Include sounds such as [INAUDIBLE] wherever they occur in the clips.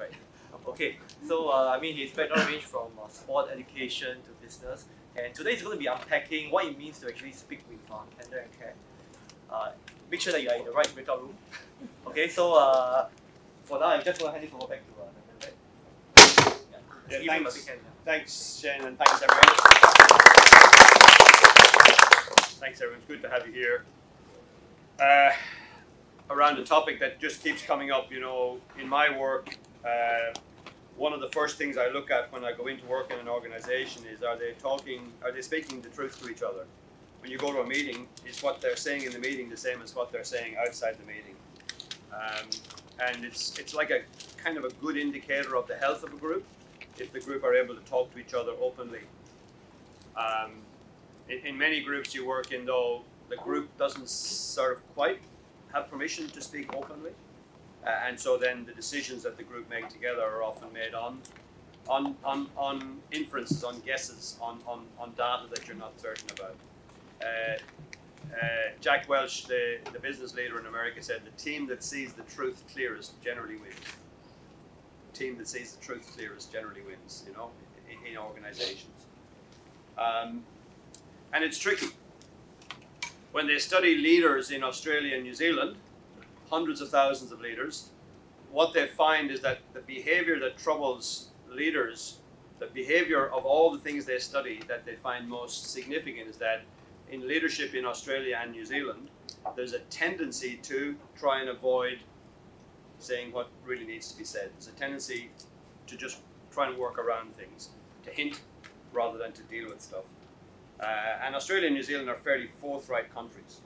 right? Okay, so uh, I mean his background range from uh, sport education to business, and today he's going to be unpacking what it means to actually speak with uh, candor and care. Uh, make sure that you are in the right breakout room. Okay, so uh, for now I'm just going to hand it over back to uh. Yeah, Yeah, give him a thanks. big hand, yeah. Thanks, Shane, and thanks everyone. Thanks everyone. It's good to have you here. Uh, around a topic that just keeps coming up, you know, in my work, uh, one of the first things I look at when I go into work in an organization is are they talking, are they speaking the truth to each other? When you go to a meeting, is what they're saying in the meeting the same as what they're saying outside the meeting? Um, and it's it's like a kind of a good indicator of the health of a group if the group are able to talk to each other openly. Um, in, in many groups you work in, though, the group doesn't sort of quite have permission to speak openly, uh, and so then the decisions that the group make together are often made on, on, on, on inferences, on guesses, on, on, on data that you're not certain about. Uh, uh, Jack Welch, the, the business leader in America, said the team that sees the truth clearest generally wins The team that sees the truth clearest generally wins, you know, in, in organizations. Um, and it's tricky. When they study leaders in Australia and New Zealand, hundreds of thousands of leaders, what they find is that the behavior that troubles leaders, the behavior of all the things they study that they find most significant is that in leadership in Australia and New Zealand, there's a tendency to try and avoid saying what really needs to be said. There's a tendency to just try and work around things, to hint rather than to deal with stuff. Uh, and Australia and New Zealand are fairly forthright countries.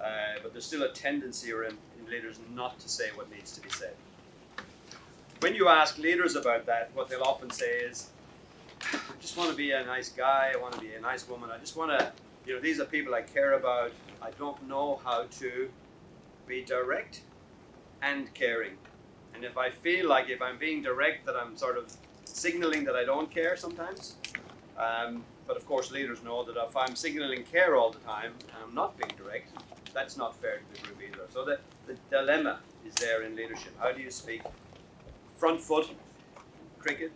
Uh, but there's still a tendency in, in leaders not to say what needs to be said. When you ask leaders about that, what they'll often say is, I just want to be a nice guy, I want to be a nice woman, I just want to, you know, these are people I care about, I don't know how to be direct and caring. And if I feel like if I'm being direct, that I'm sort of signaling that I don't care sometimes. Um, but of course, leaders know that if I'm signaling care all the time and I'm not being direct, that's not fair to the group either. So the, the dilemma is there in leadership. How do you speak front foot, cricket?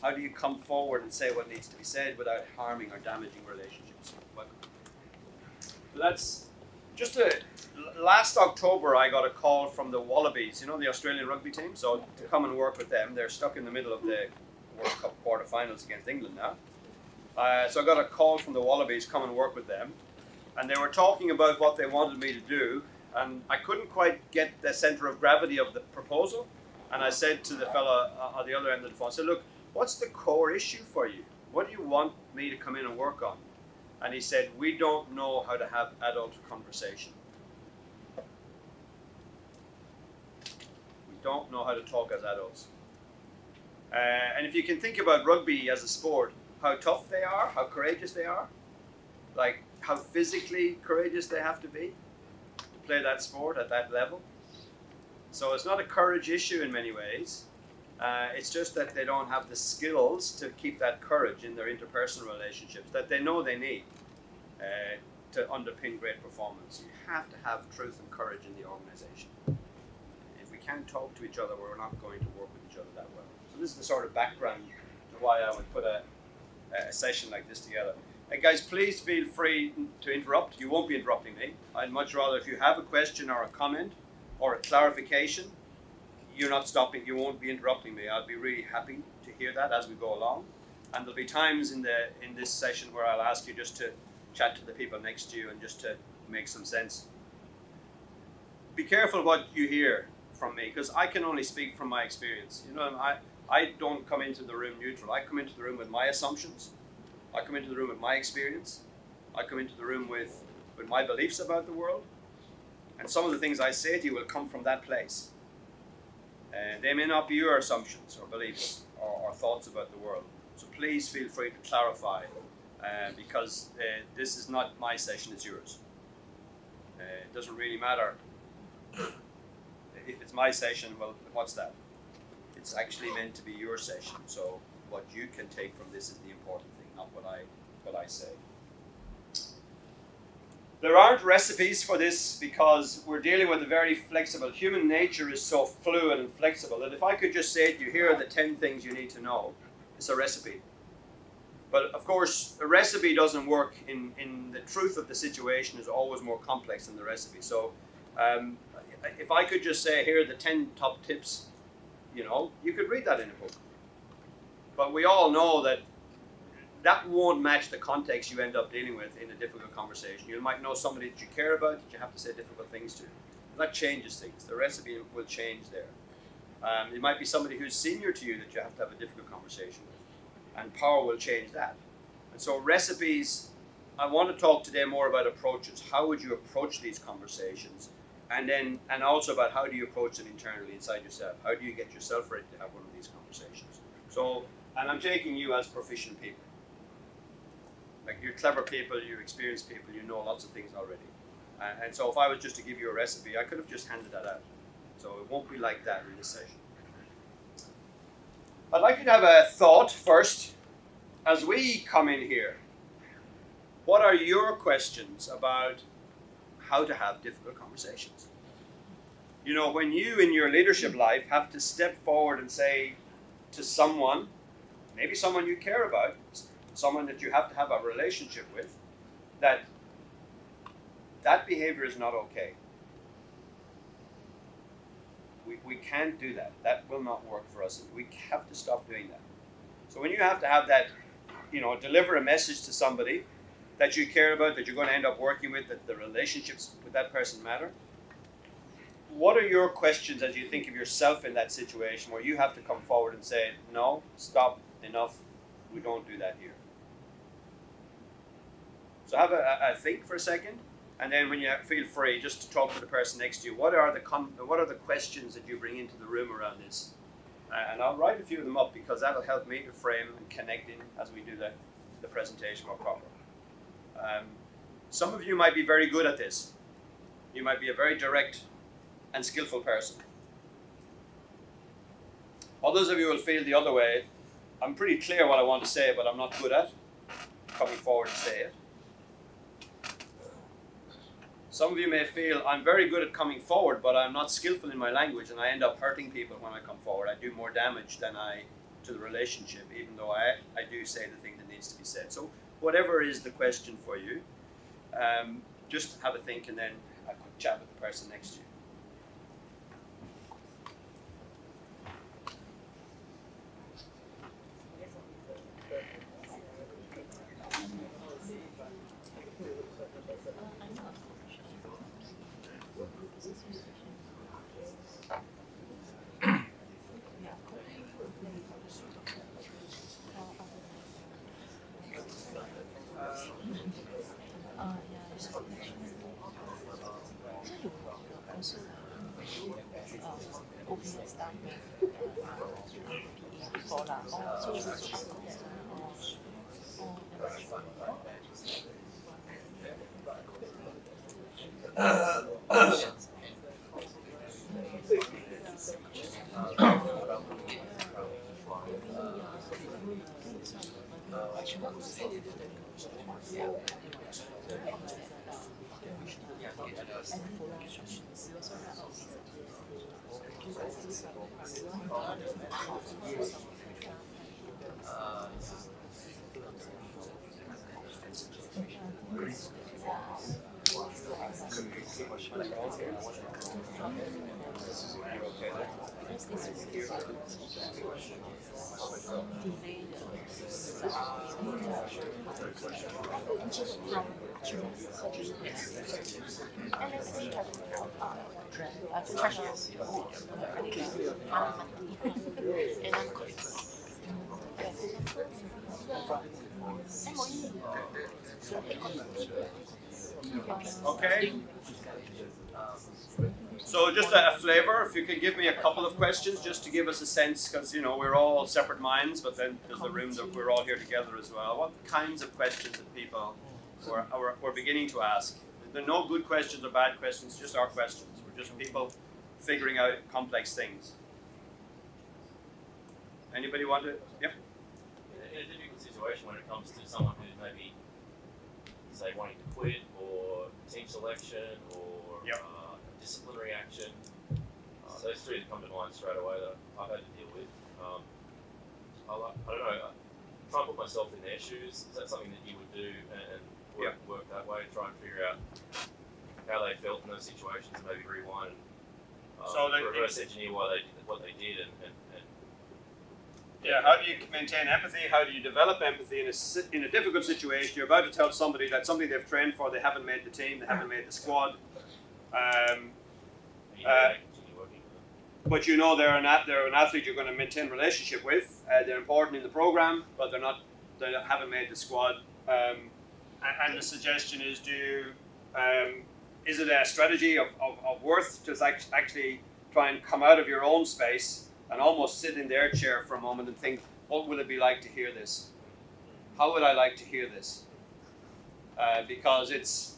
How do you come forward and say what needs to be said without harming or damaging relationships? But that's just a last October, I got a call from the Wallabies, you know, the Australian rugby team. So to come and work with them, they're stuck in the middle of the World Cup quarterfinals against England now. Uh, so I got a call from the Wallabies, come and work with them, and they were talking about what they wanted me to do, and I couldn't quite get the center of gravity of the proposal. And I said to the fella uh, on the other end of the phone, I said, "Look, what's the core issue for you? What do you want me to come in and work on?" And he said, "We don't know how to have adult conversation." We don't know how to talk as adults. Uh, and if you can think about rugby as a sport, how tough they are, how courageous they are, like how physically courageous they have to be to play that sport at that level. So it's not a courage issue in many ways. Uh, it's just that they don't have the skills to keep that courage in their interpersonal relationships that they know they need uh, to underpin great performance. You have to have truth and courage in the organization If we can't talk to each other, we're not going to work with each other that well. So this is the sort of background to why I would put a, a session like this together. Hey guys, please feel free to interrupt. You won't be interrupting me. I'd much rather if you have a question or a comment or a clarification, you're not stopping, you won't be interrupting me. I'll be really happy to hear that as we go along. And there'll be times in the in this session where I'll ask you just to chat to the people next to you and just to make some sense. Be careful what you hear from me because I can only speak from my experience. You know, I, I don't come into the room neutral. I come into the room with my assumptions. I come into the room with my experience. I come into the room with, with my beliefs about the world. And some of the things I say to you will come from that place. And they may not be your assumptions or beliefs or, or thoughts about the world. So please feel free to clarify uh, because uh, this is not my session, it's yours. Uh, it doesn't really matter if it's my session, well, what's that? It's actually meant to be your session. So what you can take from this is the important thing, what I what I say. There aren't recipes for this because we're dealing with a very flexible. Human nature is so fluid and flexible that if I could just say to you, here are the 10 things you need to know, it's a recipe. But of course, a recipe doesn't work in, in the truth of the situation is always more complex than the recipe. So um, if I could just say, here are the 10 top tips, you know, you could read that in a book. But we all know that that won't match the context you end up dealing with in a difficult conversation. You might know somebody that you care about that you have to say difficult things to. That changes things. The recipe will change there. Um, it might be somebody who's senior to you that you have to have a difficult conversation with, and power will change that. And so recipes. I want to talk today more about approaches. How would you approach these conversations? And then, and also about how do you approach them internally inside yourself? How do you get yourself ready to have one of these conversations? So, and I'm taking you as proficient people. Like you're clever people, you're experienced people, you know lots of things already. Uh, and so if I was just to give you a recipe, I could have just handed that out. So it won't be like that in this session. I'd like you to have a thought first as we come in here. What are your questions about how to have difficult conversations? You know, when you in your leadership life have to step forward and say to someone, maybe someone you care about, someone that you have to have a relationship with, that that behavior is not okay. We, we can't do that. That will not work for us. We have to stop doing that. So when you have to have that, you know, deliver a message to somebody that you care about, that you're going to end up working with, that the relationships with that person matter, what are your questions as you think of yourself in that situation where you have to come forward and say, no, stop, enough, we don't do that here? So have a, a think for a second, and then when you feel free, just to talk to the person next to you. What are the what are the questions that you bring into the room around this? Uh, and I'll write a few of them up because that'll help me to frame and connect in as we do the, the presentation more properly. Um, some of you might be very good at this. You might be a very direct and skillful person. Others of you will feel the other way. I'm pretty clear what I want to say, but I'm not good at coming forward to say it. Some of you may feel I'm very good at coming forward, but I'm not skillful in my language, and I end up hurting people when I come forward. I do more damage than I to the relationship, even though I, I do say the thing that needs to be said. So, whatever is the question for you, um, just have a think and then a quick chat with the person next to you. Okay. So just a, a, flavor, if you could give me a couple of questions just to give us a sense, because you know we're all separate minds, but then there's the room that we're all here together as well. What kinds of questions that people were, were, were beginning to ask? There are no good questions or bad questions, just our questions. We're just people figuring out complex things. Anybody want to? Yep. In a difficult situation when it comes to someone who's maybe say wanting to quit or team selection or Yep. uh, disciplinary action. Uh, those three that come to mind straight away that I've had to deal with. Um, I, like, I don't know. I try and put myself in their shoes. Is that something that you would do and, and work, work that way? Try and figure out how they felt in those situations and maybe rewind and uh, So they- reverse engineer why they did what they did and, and, and Yeah, how do you maintain empathy? How do you develop empathy in a, in a difficult situation? You're about to tell somebody that something they've trained for, they haven't made the team, they haven't made the squad. Um, Uh, know, continue working with them. but you know they're an, they're an athlete you're going to maintain relationship with. Uh, they're important in the program, but they're not. They haven't made the squad. Um, and, the suggestion is do. Um, is it a strategy of, of, of worth to actually try and come out of your own space and almost sit in their chair for a moment and think, what will it be like to hear this? How would I like to hear this? Uh, because it's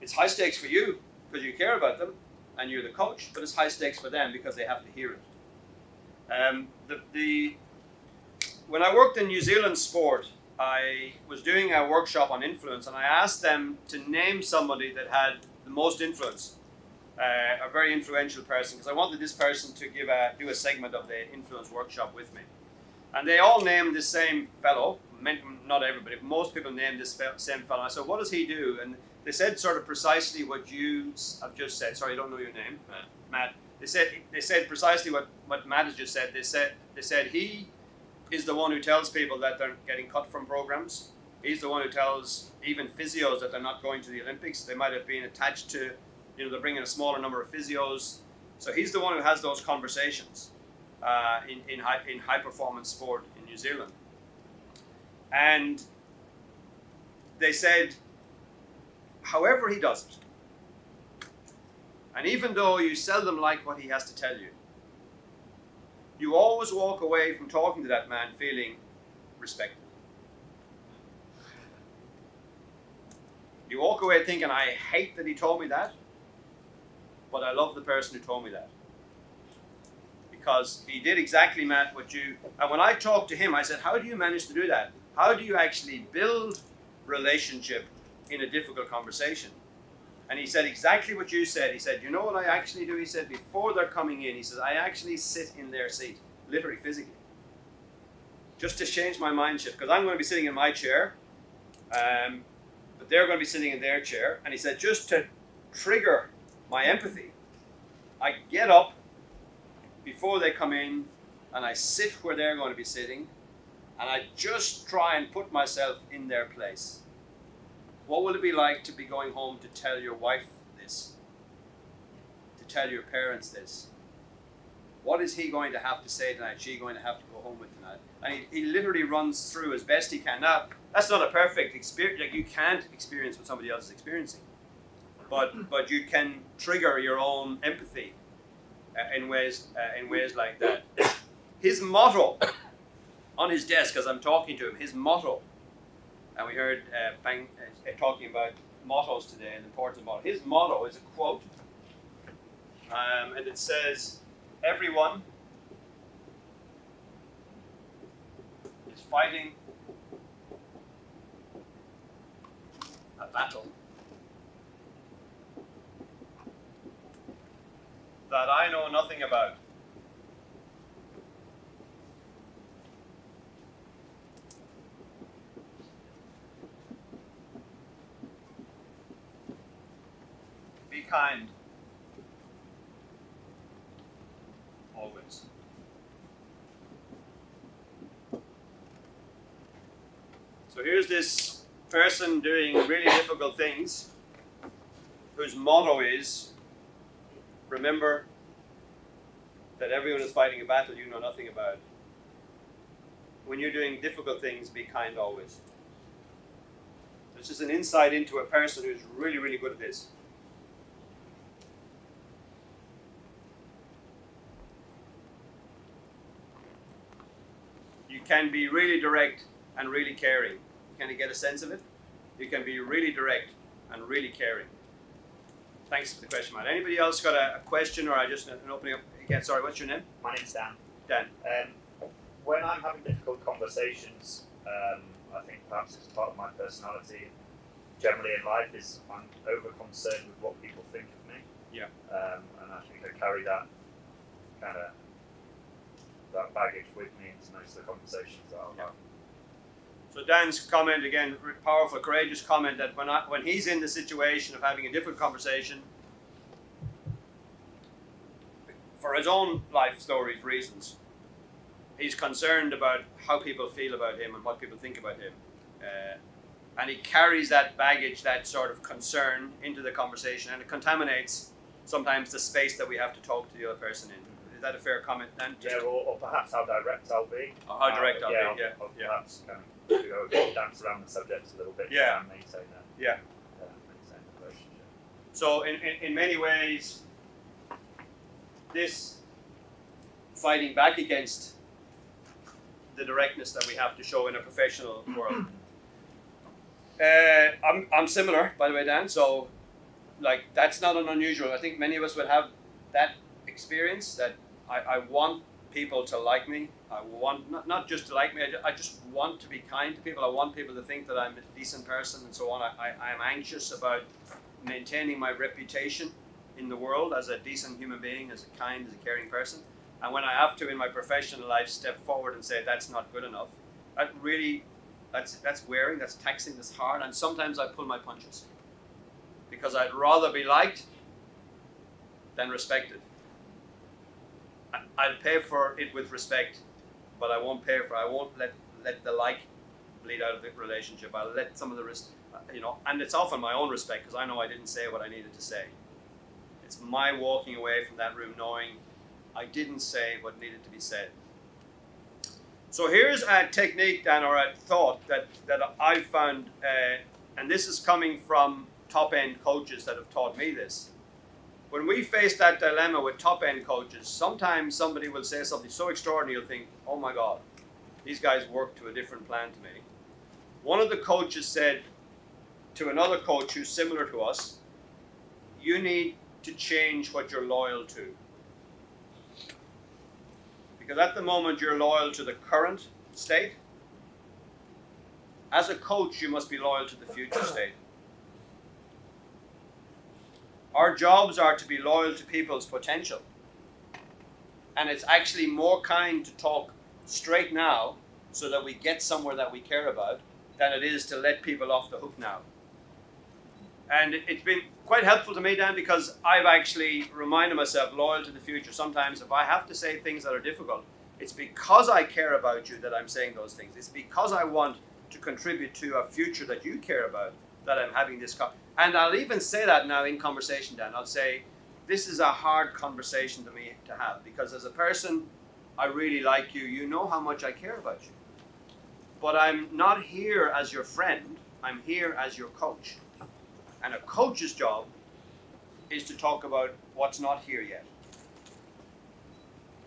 it's high stakes for you because you care about them and you're the coach, but it's high stakes for them because they have to hear it. Um, the, the when I worked in New Zealand sport, I was doing a workshop on influence, and I asked them to name somebody that had the most influence, uh, a very influential person, because I wanted this person to give a do a segment of the influence workshop with me, and they all named the same fellow. Not everybody, most people named this same fellow. I said, "What does he do?" And they said sort of precisely what you have just said. Sorry, I don't know your name, Matt. Matt. They said they said precisely what, what Matt has just said. They said they said he is the one who tells people that they're getting cut from programs. He's the one who tells even physios that they're not going to the Olympics. They might have been attached to, you know, they're bringing a smaller number of physios. So he's the one who has those conversations uh, in in high in high performance sport in New Zealand. And they said, however he does it, and even though you seldom like what he has to tell you, you always walk away from talking to that man feeling respected. You walk away thinking, I hate that he told me that, but I love the person who told me that. Because he did exactly, Matt, what you. And when I talked to him, I said, How do you manage to do that? How do you actually build relationship in a difficult conversation? And he said exactly what you said. He said, You know what I actually do? He said, Before they're coming in, he says, I actually sit in their seat, literally, physically, just to change my mind shift. Because I'm going to be sitting in my chair, um, but they're going to be sitting in their chair. And he said, Just to trigger my empathy, I get up before they come in and I sit where they're going to be sitting and I just try and put myself in their place. What will it be like to be going home to tell your wife this? To tell your parents this? What is he going to have to say tonight? She going to have to go home with tonight? And he, he literally runs through as best he can. Now, that's not a perfect experience. Like you can't experience what somebody else is experiencing, but but you can trigger your own empathy uh, in ways uh, in ways like that. His motto on his desk, as I'm talking to him, his motto and we heard uh, Bang uh, talking about mottos today and the importance of motto. His motto is a quote, um, and it says, "Everyone is fighting a battle that I know nothing about." Be kind. Always. So here's this person doing really difficult things whose motto is remember that everyone is fighting a battle you know nothing about. When you're doing difficult things, be kind always. This is an insight into a person who's really, really good at this. Can be really direct and really caring. Can you get a sense of it? You can be really direct and really caring. Thanks for the question, Matt. Anybody else got a, a question or I just an opening up again? Sorry, what's your name? My name's Dan. Dan. Um, when I'm having difficult conversations, um, I think perhaps it's part of my personality. generally in life is I'm over concerned with what people think of me. Yeah. Um, and I think I carry that kind of that baggage with me into most of the conversations that have. So Dan's comment again, powerful, courageous comment that when I, when he's in the situation of having a different conversation, for his own life stories reasons, he's concerned about how people feel about him and what people think about him, uh, and he carries that baggage, that sort of concern into the conversation, and it contaminates sometimes the space that we have to talk to the other person in. Is that a fair comment, Dan? Yeah, or, or perhaps how direct I'll be. Or how direct Uh, I'll yeah, be, yeah, I'll, yeah. Perhaps kind of you know, dance around the subject a little bit. Yeah. And maintain that. Yeah. Uh, maintain the relationship. So in, in, in many ways, this fighting back against the directness that we have to show in a professional [CLEARS THROAT] world. Uh, I'm, I'm similar, by the way, Dan. So, like, that's not an unusual. I think many of us would have that experience that I, I want people to like me. I want, not, not just to like me, I just, I just want to be kind to people. I want people to think that I'm a decent person and so on. I, I, I'm anxious about maintaining my reputation in the world as a decent human being, as a kind, as a caring person. And when I have to in my professional life step forward and say that's not good enough, that really that's that's wearing, that's taxing, that's hard, and sometimes I pull my punches. Because I'd rather be liked than respected. I, I'll pay for it with respect, but I won't pay for I won't let let the like bleed out of the relationship. I'll let some of the res- you know, and it's often my own respect because I know I didn't say what I needed to say. It's my walking away from that room knowing I didn't say what needed to be said. So here's a technique, Dan, or a thought that, that I've found, uh, and this is coming from top end coaches that have taught me this. When we face that dilemma with top end coaches, sometimes somebody will say something so extraordinary, you'll think, oh my God, these guys work to a different plan to me. One of the coaches said to another coach who's similar to us, you need to change what you're loyal to. Because at the moment you're loyal to the current state. As a coach, you must be loyal to the future state. Our jobs are to be loyal to people's potential. And it's actually more kind to talk straight now so that we get somewhere that we care about than it is to let people off the hook now. And it- it's been quite helpful to me, Dan, because I've actually reminded myself loyal to the future. Sometimes, if I have to say things that are difficult, it's because I care about you that I'm saying those things. It's because I want to contribute to a future that you care about that I'm having this. Co- and I'll even say that now in conversation, Dan. I'll say, this is a hard conversation to me to have because as a person, I really like you. You know how much I care about you. But I'm not here as your friend, I'm here as your coach. And a coach's job is to talk about what's not here yet.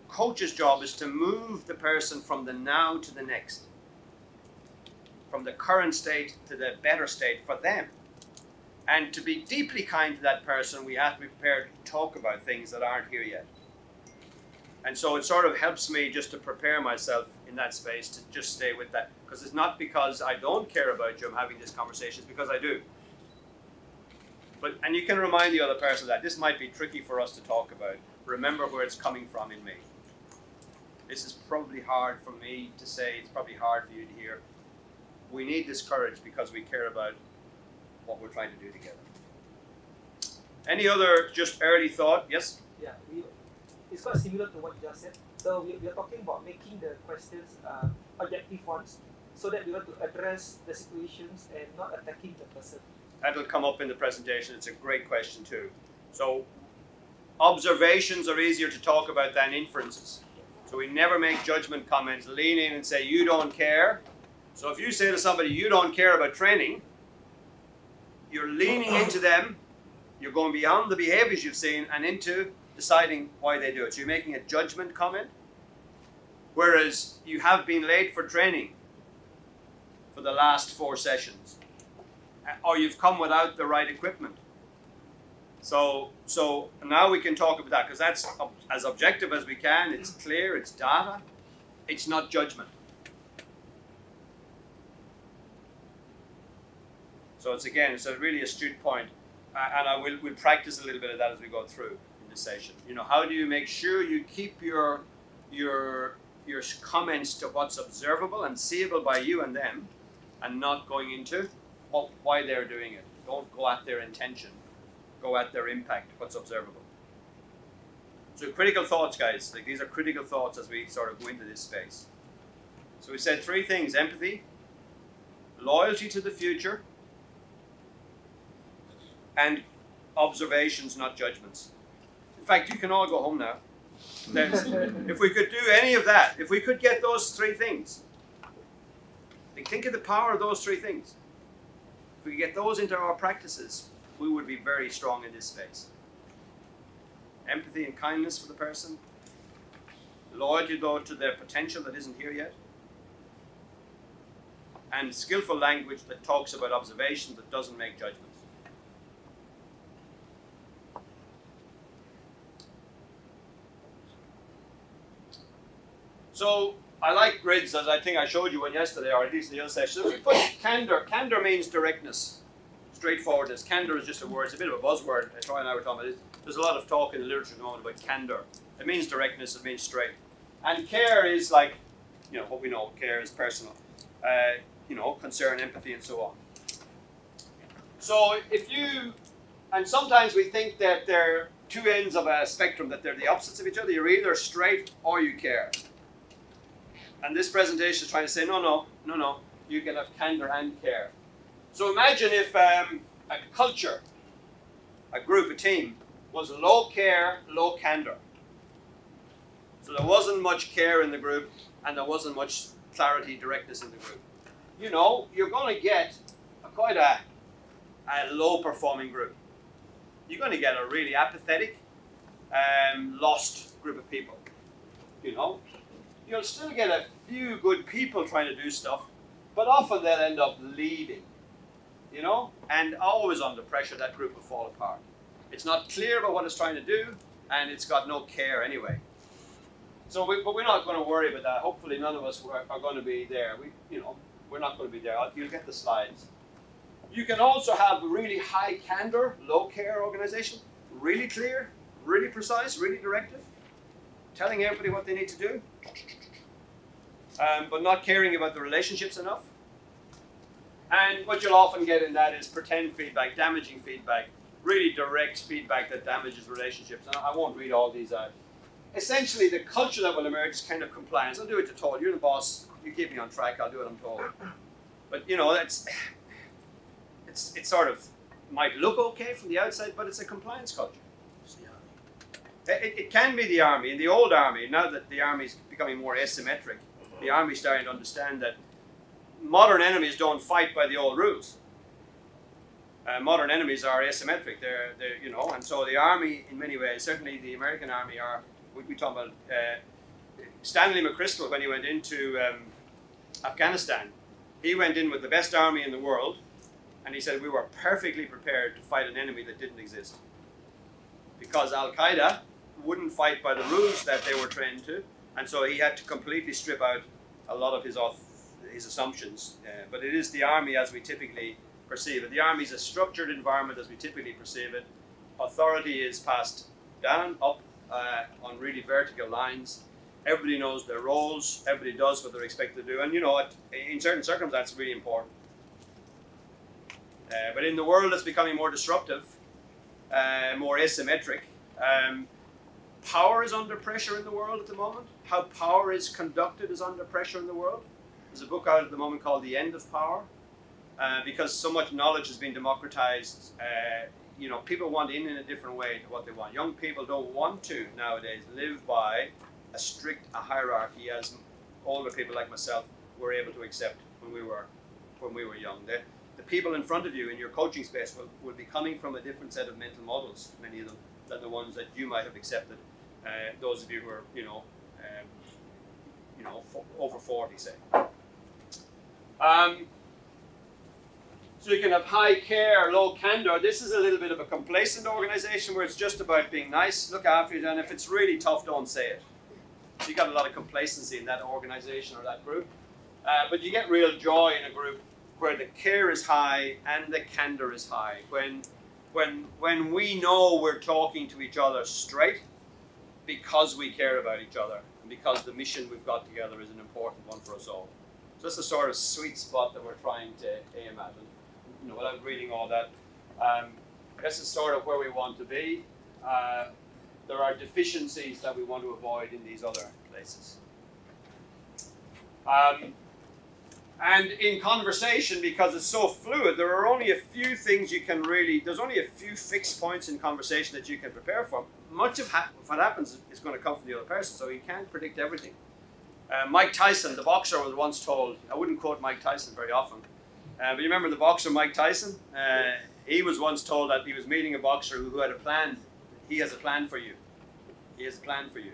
Coach's job is to move the person from the now to the next, from the current state to the better state for them. And to be deeply kind to that person, we have to be prepared to talk about things that aren't here yet. And so it sort of helps me just to prepare myself in that space to just stay with that. Because it's not because I don't care about you, I'm having this conversation, it's because I do. But and you can remind the other person that this might be tricky for us to talk about. Remember where it's coming from in me. This is probably hard for me to say, it's probably hard for you to hear. We need this courage because we care about what we're trying to do together. Any other just early thought? Yes? Yeah, we, it's quite similar to what you just said. So we, we are talking about making the questions uh, objective ones so that we want to address the situations and not attacking the person. That'll come up in the presentation. It's a great question too. So observations are easier to talk about than inferences. So we never make judgment comments, lean in and say, you don't care. So if you say to somebody, you don't care about training, you're leaning into them, you're going beyond the behaviors you've seen and into deciding why they do it. So you're making a judgment comment. Whereas you have been late for training for the last four sessions uh, or you've come without the right equipment. So, so now we can talk about that because that's ob- as objective as we can. It's clear. It's data. It's not judgment. So it's again, it's a really astute point, and I will we'll practice a little bit of that as we go through in this session. You know, how do you make sure you keep your your your comments to what's observable and seeable by you and them, and not going into what, why they're doing it. Don't go at their intention, go at their impact, what's observable. So critical thoughts, guys. Like these are critical thoughts as we sort of go into this space. So we said three things: empathy, loyalty to the future, and observations, not judgments. In fact, you can all go home now. There's- [LAUGHS] if we could do any of that, if we could get those three things, think of the power of those three things. If we could get those into our practices, we would be very strong in this space. Empathy and kindness for the person, loyalty though to their potential that isn't here yet, and skillful language that talks about observation that doesn't make judgments. So I like grids, as I think I showed you one yesterday, or at least the other session. If we put candor, candor means directness, straightforwardness. Candor is just a word; it's a bit of a buzzword. Troy and I were talking about it. There's a lot of talk in the literature at the moment about candor. It means directness. It means straight. And care is like, you know, what we know. Care is personal. Uh, you know, concern, empathy, and so on. So if you, and sometimes we think that they're two ends of a spectrum, that they're the opposites of each other. You're either straight or you care. And this presentation is trying to say, no, no, no, no, you can have candor and care. So imagine if um, a culture, a group, a team, was low care, low candor. So there wasn't much care in the group, and there wasn't much clarity, directness in the group. You know, you're going to get a, quite a, a low performing group. You're going to get a really apathetic, um, lost group of people. You know, you'll still get a few good people trying to do stuff, but often they'll end up leading, you know, and always under pressure, that group will fall apart. It's not clear about what it's trying to do, and it's got no care anyway. So, we, but we're not going to worry about that. Hopefully, none of us are, are going to be there. We, you know, we're not going to be there. I'll- You'll get the slides. You can also have a really high candor, low care organization, really clear, really precise, really directive, telling everybody what they need to do um, but not caring about the relationships enough. And what you'll often get in that is pretend feedback, damaging feedback, really direct feedback that damages relationships. And I won't read all these out. Essentially, the culture that will emerge is kind of compliance. I'll do it to told. You're the boss. You keep me on track. I'll do what I'm told. But you know, that's it's it's sort of might look okay from the outside, but it's a compliance culture. It, it can be the army. In the old army, now that the army is becoming more asymmetric, the army starting to understand that modern enemies don't fight by the old rules. Uh, modern enemies are asymmetric. They're, they're, you know, and so the army, in many ways, certainly the American army, are. We, we talk about uh, Stanley McChrystal when he went into um, Afghanistan. He went in with the best army in the world, and he said we were perfectly prepared to fight an enemy that didn't exist, because Al Qaeda wouldn't fight by the rules that they were trained to, and so he had to completely strip out a lot of his his assumptions. Uh, but it is the army as we typically perceive it. The army is a structured environment as we typically perceive it. Authority is passed down, up uh, on really vertical lines. Everybody knows their roles. Everybody does what they're expected to do, and you know, it, in certain circumstances, really important. Uh, but in the world that's becoming more disruptive, uh, more asymmetric, um, power is under pressure in the world at the moment. How power is conducted is under pressure in the world. There's a book out at the moment called The End of Power. Uh, because so much knowledge has been democratized, uh, you know, people want in in a different way to what they want. Young people don't want to nowadays live by a strict a hierarchy as older people like myself were able to accept when we were when we were young. The, the people in front of you in your coaching space will, will be coming from a different set of mental models, many of them, than the ones that you might have accepted. Uh, those of you who are, you know, um, you know, over 40, say. Um, so you can have high care, low candor. This is a little bit of a complacent organization where it's just about being nice, look after you, and if it's really tough, don't say it. So you got a lot of complacency in that organization or that group. Uh, but you get real joy in a group where the care is high and the candor is high. When, when, when we know we're talking to each other straight because we care about each other because the mission we've got together is an important one for us all. So that's the sort of sweet spot that we're trying to aim at. And you know, without reading all that, um, this is sort of where we want to be. Uh, there are deficiencies that we want to avoid in these other places. Um, and in conversation, because it's so fluid, there are only a few things you can really, there's only a few fixed points in conversation that you can prepare for. Much of ha- what happens is going to come from the other person, so you can't predict everything. Uh, Mike Tyson, the boxer, was once told, I wouldn't quote Mike Tyson very often, uh, but you remember the boxer Mike Tyson? Uh, he was once told that he was meeting a boxer who, who had a plan. He has a plan for you. He has a plan for you.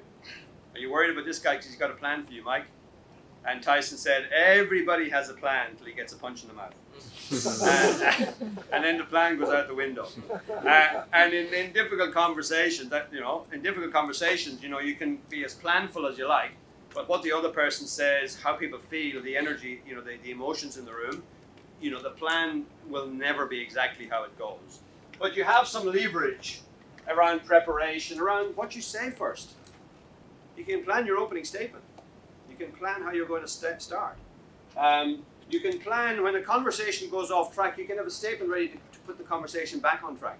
Are you worried about this guy because he's got a plan for you, Mike? And Tyson said, Everybody has a plan until he gets a punch in the mouth. And, and then the plan goes out the window. Uh, and in, in difficult conversations, that you know, in difficult conversations, you know, you can be as planful as you like, but what the other person says, how people feel, the energy, you know, the, the emotions in the room, you know, the plan will never be exactly how it goes. But you have some leverage around preparation, around what you say first. You can plan your opening statement. You can plan how you're going to st- start. Um, you can plan when a conversation goes off track, you can have a statement ready to, to put the conversation back on track.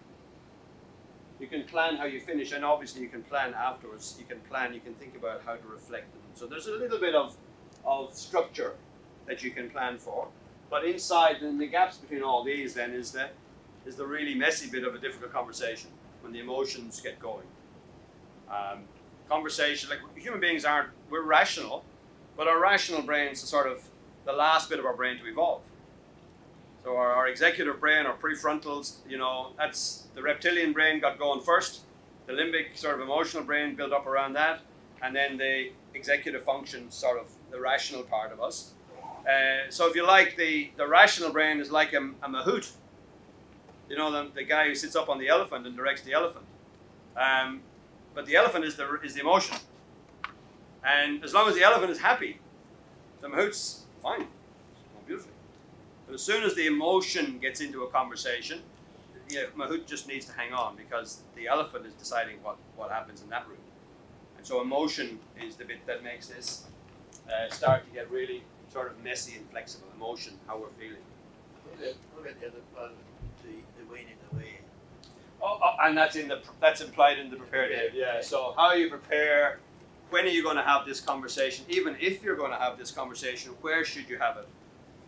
You can plan how you finish, and obviously you can plan afterwards. You can plan, you can think about how to reflect. So there's a little bit of, of structure that you can plan for. But inside, then the gaps between all these then is the, is the really messy bit of a difficult conversation when the emotions get going. Um, conversation, like human beings aren't, we're rational, but our rational brains are sort of the last bit of our brain to evolve. So our, our executive brain, our prefrontals, you know, that's the reptilian brain got going first, the limbic sort of emotional brain built up around that, and then the executive function, sort of the rational part of us. Uh, so if you like, the, the rational brain is like a, a mahout. You know, the, the guy who sits up on the elephant and directs the elephant. Um, but the elephant is the, is the emotion. And as long as the elephant is happy, the mahout's fine. It's. But as soon as the emotion gets into a conversation, yeah, mahout just needs to hang on because the elephant is deciding what, what happens in that room. And so emotion is the bit that makes this uh, start to get really sort of messy and flexible. Emotion, how we're feeling. What about, the other part of the, the when and the where? Oh, oh, and that's in the that's implied in the prepared aid. Yeah. So how you prepare, when are you going to have this conversation? Even if you're going to have this conversation, where should you have it?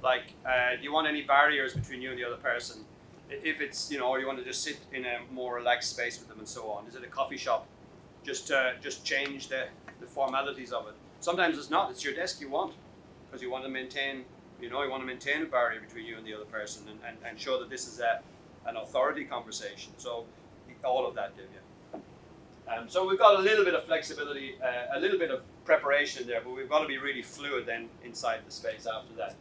Like, uh, do you want any barriers between you and the other person? If it's you know, or you want to just sit in a more relaxed space with them and so on. Is it a coffee shop? Just uh, just change the the formalities of it. Sometimes it's not. It's your desk you want because you want to maintain. You know, you want to maintain a barrier between you and the other person and, and, and show that this is a an authority conversation. So all of that, Divya. Um, so we've got a little bit of flexibility, uh, a little bit of preparation there, but we've got to be really fluid then inside the space after that.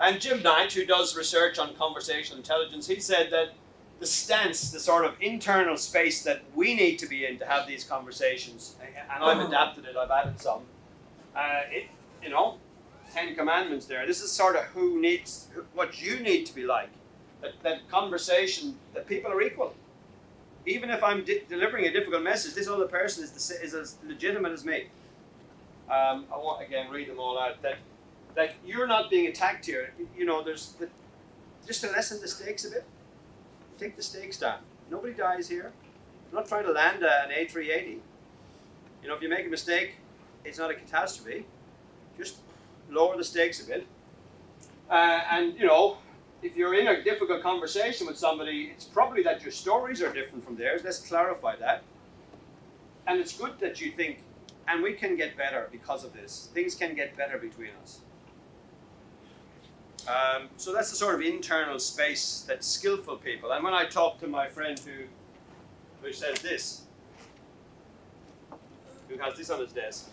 And Jim Knight, who does research on conversational intelligence, he said that the stance, the sort of internal space that we need to be in to have these conversations, and I've [CLEARS THROAT] adapted it, I've added some. Uh, it, you know, Ten Commandments there. This is sort of who needs, what you need to be like that, that conversation that people are equal. Even if I'm delivering a difficult message, this other person is, is as legitimate as me. Um, I want again read them all out. That that you're not being attacked here. You know, there's the, just to lessen the stakes a bit. Take the stakes down. Nobody dies here. I'm not trying to land an A380. You know, if you make a mistake, it's not a catastrophe. Just lower the stakes a bit. Uh, and you know, if you're in a difficult conversation with somebody, it's probably that your stories are different from theirs. Let's clarify that. And it's good that you think, and we can get better because of this. Things can get better between us. Um, so that's the sort of internal space that skillful people. And when I talk to my friend who, who says this, who has this on his desk,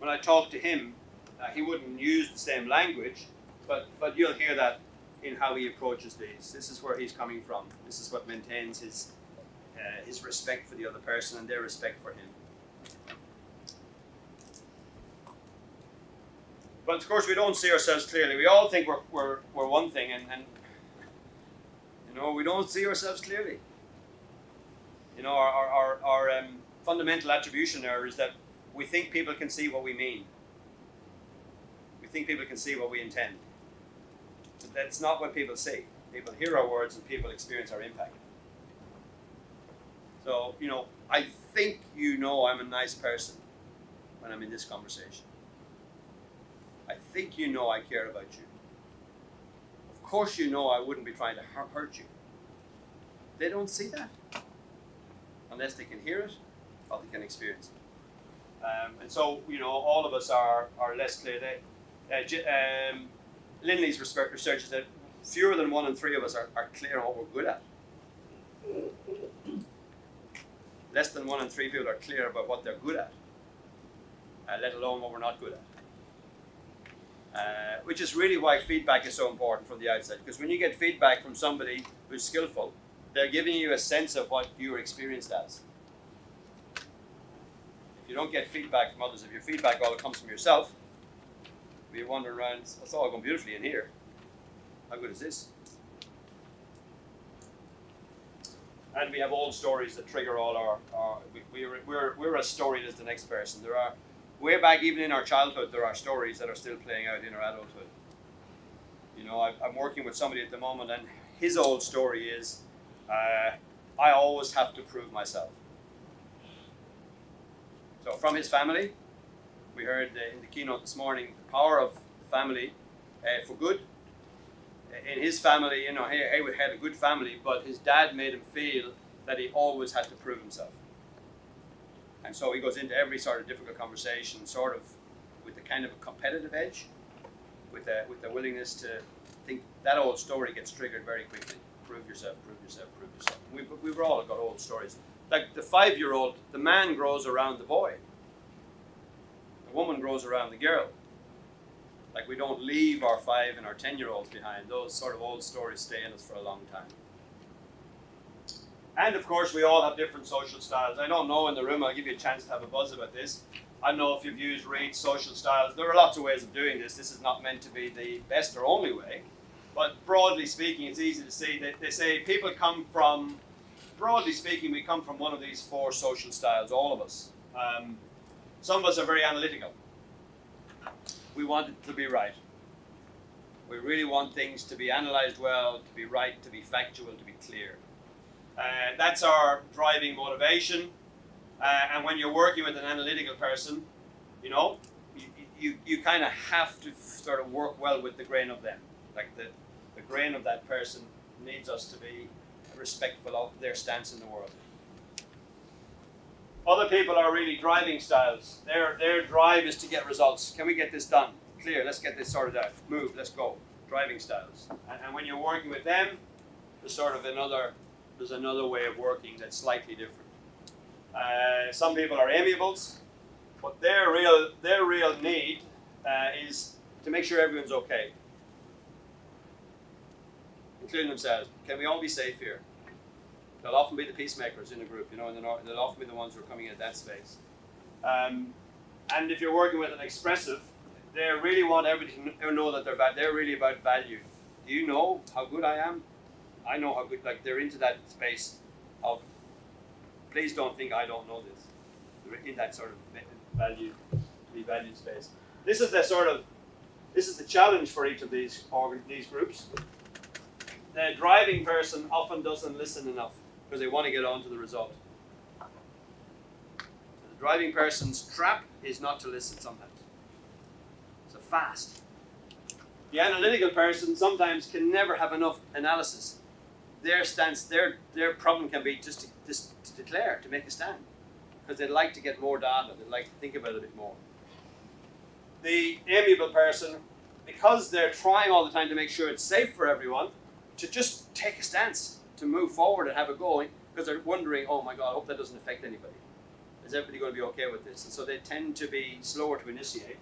when I talk to him, uh, he wouldn't use the same language, but but you'll hear that in how he approaches these. This is where he's coming from. This is what maintains his uh, his respect for the other person and their respect for him. but of course, we don't see ourselves clearly. We all think we're, we're, we're one thing, and, and you know, we don't see ourselves clearly. You know, our, our, our, our um, fundamental attribution error is that we think people can see what we mean. We think people can see what we intend. That's not what people see. People hear our words and people experience our impact. So, you know, I think you know I'm a nice person when I'm in this conversation. I think you know I care about you. Of course, you know I wouldn't be trying to hurt you. They don't see that unless they can hear it or they can experience it. Um, and so, you know, all of us are, are less clear. They, uh, um, Linley's research is that fewer than one in three of us are, are clear on what we're good at. Less than one in three people are clear about what they're good at, uh, let alone what we're not good at. Uh, which is really why feedback is so important from the outside. Because when you get feedback from somebody who's skillful, they're giving you a sense of what you're experienced as. If you don't get feedback from others, if your feedback all comes from yourself, you're wandering around, it's all going beautifully in here. How good is this? And we have old stories that trigger all our, our we, we're, we're, we're as storied as the next person. There are, way back even in our childhood, there are stories that are still playing out in our adulthood. You know, I, I'm working with somebody at the moment, and his old story is, uh, I always have to prove myself. So from his family, we heard uh, in the keynote this morning power of family uh, for good. In his family, you know, he, had a good family, but his dad made him feel that he always had to prove himself. And so he goes into every sort of difficult conversation, sort of with the kind of a competitive edge, with the, with the willingness to think that old story gets triggered very quickly. Prove yourself, prove yourself, prove yourself. We've, we've all got old stories. Like the five year old, the man grows around the boy, the woman grows around the girl. Like we don't leave our five and our ten year olds behind. Those sort of old stories stay in us for a long time. And of course, we all have different social styles. I don't know in the room, I'll give you a chance to have a buzz about this. I know if you've used Reid's social styles. There are lots of ways of doing this. This is not meant to be the best or only way. But broadly speaking, it's easy to see that they say people come from, broadly speaking, we come from one of these four social styles, all of us. Um, some of us are very analytical. We want it to be right. We really want things to be analysed well, to be right, to be factual, to be clear. Uh, that's our driving motivation. Uh, and when you're working with an analytical person, you know, you, you, you kind of have to sort of work well with the grain of them. Like the, the grain of that person needs us to be respectful of their stance in the world. Other people are really driving styles. Their, their drive is to get results. Can we get this done? Clear, let's get this sorted out. Move, let's go. Driving styles. And, and when you're working with them, there's sort of another, there's another way of working that's slightly different. Uh, some people are amiables, but their real, their real need uh, is to make sure everyone's okay, including themselves. Can we all be safe here? They'll often be the peacemakers in a group, you know, and they'll they'll often be the ones who are coming in at that space. Um, and if you're working with an expressive, they really want everybody to know that they're bad. They're really about value. Do you know how good I am? I know how good. Like they're into that space of. Please don't think I don't know this. They're in that sort of value, the value space. This is the sort of. This is the challenge for each of these organ, these groups. The driving person often doesn't listen enough because they want to get on to the result. The driving person's trap is not to listen sometimes. So fast. The analytical person sometimes can never have enough analysis. Their stance, their their problem can be just to, just to declare, to make a stand. Because they'd like to get more data, they'd like to think about it a bit more. The amiable person, because they're trying all the time to make sure it's safe for everyone, to just take a stance, to move forward and have a go, because they're wondering, oh my God, I hope that doesn't affect anybody. Is everybody going to be okay with this? And so they tend to be slower to initiate.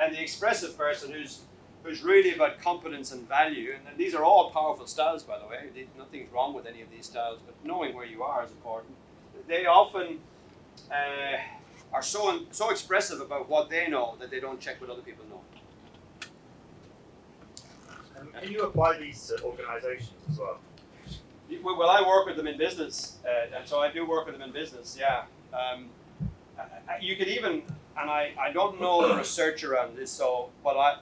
And the expressive person who's who's really about competence and value, and these are all powerful styles, by the way. Nothing's wrong with any of these styles, but knowing where you are is important. They often uh, are so so expressive about what they know that they don't check what other people know. Can you apply these to organisations as well? Well, I work with them in business, uh, and so I do work with them in business. Yeah, um, you could even, and I, I don't know the research around this, so but I,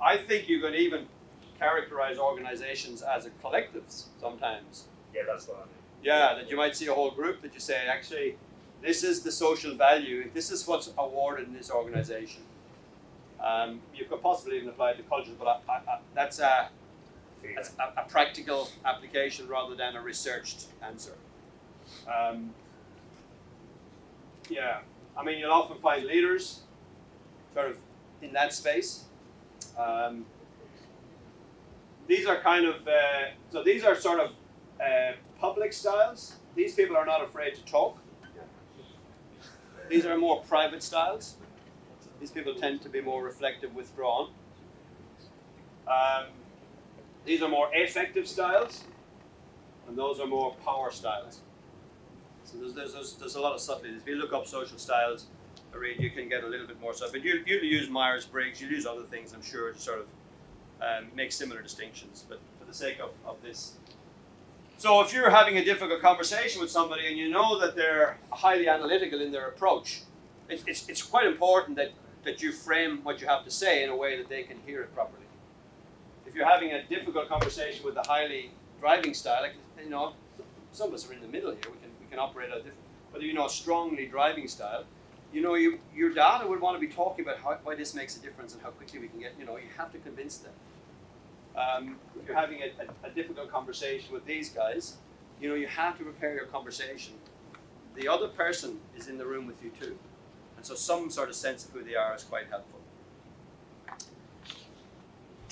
I think you could even characterize organizations as a collectives sometimes. Yeah, that's what I mean. Yeah, that you might see a whole group that you say actually, this is the social value. This is what's awarded in this organization. Um, you could possibly even apply it to cultures, but I, I, that's a a, a practical application rather than a researched answer. Um, yeah, I mean, you'll often find leaders sort of in that space. Um, these are kind of, uh, so these are sort of uh, public styles. These people are not afraid to talk. These are more private styles. These people tend to be more reflective, withdrawn. Um, these are more affective styles, and those are more power styles. So there's, there's, there's, a lot of subtleties. If you look up social styles, you can get a little bit more stuff. But you, you use Myers Briggs, you use other things, I'm sure, to sort of um, make similar distinctions. But for the sake of, of this. So if you're having a difficult conversation with somebody and you know that they're highly analytical in their approach, it's, it's, it's quite important that, that you frame what you have to say in a way that they can hear it properly if you're having a difficult conversation with a highly driving style, like you know, some of us are in the middle here. We can we can operate at a different, whether you know a strongly driving style, you know, you, your data would want to be talking about how, why this makes a difference and how quickly we can get. You know, you have to convince them. Um, if you're having a, a, a difficult conversation with these guys, you know, you have to prepare your conversation. The other person is in the room with you too, and so some sort of sense of who they are is quite helpful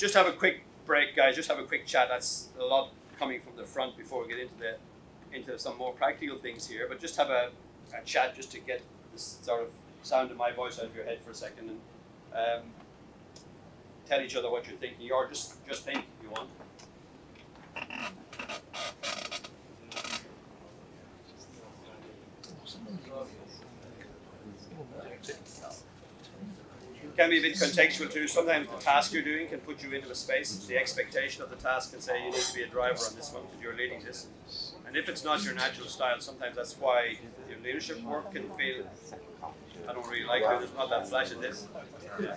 just have a quick break, guys. Just have a quick chat. That's a lot coming from the front before we get into the into some more practical things here. But just have a, a chat just to get this sort of sound of my voice out of your head for a second and um, tell each other what you're thinking, or just just think if you want. Can be a bit contextual too. Sometimes the task you're doing can put you into a space. The expectation of the task can say you need to be a driver on this one because you're leading this. And if it's not your natural style, sometimes that's why your leadership work can feel. I don't really like it. There's not that flash in this. Yeah.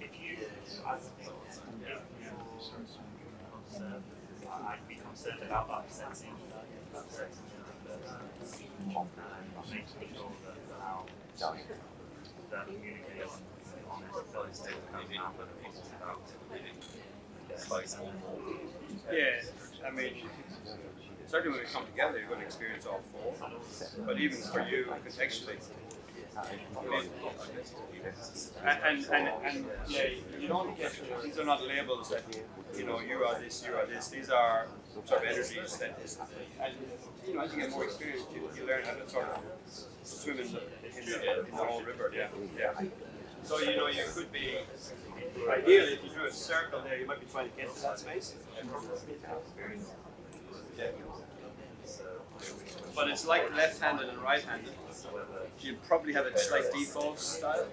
If you, I, I'd be concerned about upsetting, upsetting the person, and making sure that our, that the people about Yeah, I mean, certainly when we come together, you're going to experience all four. But even for you, contextually, and, and, and, and yeah, you don't get, these are not labels that, you know, you are this, you are this. These are sort of energies that, and, you know, as you get more experience, you, you learn how to sort of swim in the, in the, in the whole river. Yeah, yeah. So, you know, you could be, ideally, if you drew a circle there, you might be trying to get to that space. Yeah. But it's like left-handed and right-handed. You'd probably have a slight default style.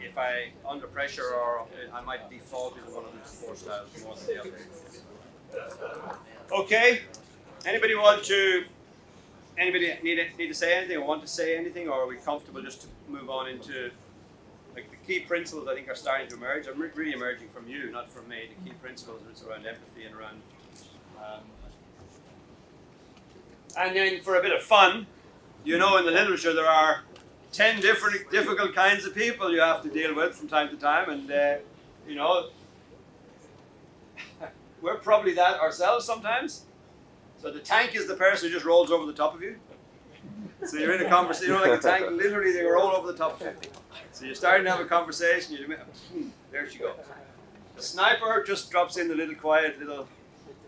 If I under pressure, or uh, I might default into one of these four styles more than the other. Okay. Anybody want to? Anybody need need to say anything or want to say anything, or are we comfortable just to move on into like the key principles? I think are starting to emerge. I'm really emerging from you, not from me. The key principles is around empathy and around. Um, and then for a bit of fun, you know, in the literature there are ten different difficult kinds of people you have to deal with from time to time, and uh, you know, [LAUGHS] we're probably that ourselves sometimes. So the tank is the person who just rolls over the top of you. So you're in a conversation, you know, like a tank, literally they roll over the top of you. So you're starting to have a conversation, you hmm, there she goes. The sniper just drops in the little quiet little,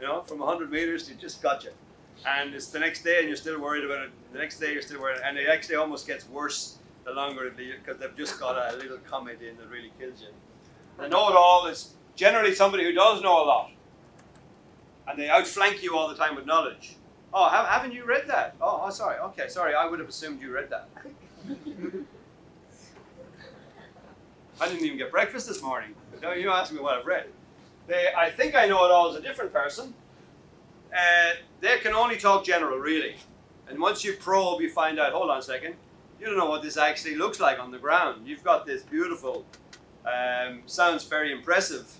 you know, from 100 meters, he just got you. And it's the next day and you're still worried about it. The next day you're still worried. And it actually almost gets worse the longer it because they've just got a little comment in that really kills you. The know-it-all is generally somebody who does know a lot. And they outflank you all the time with knowledge. Oh, ha- haven't you read that? Oh, oh, sorry. Okay, sorry. I would have assumed you read that. I didn't even get breakfast this morning. No, you asked me what I've read. They, I think I know it all as a different person. Uh, they can only talk general, really. And once you probe, you find out, hold on a second, you don't know what this actually looks like on the ground. You've got this beautiful, um, sounds very impressive,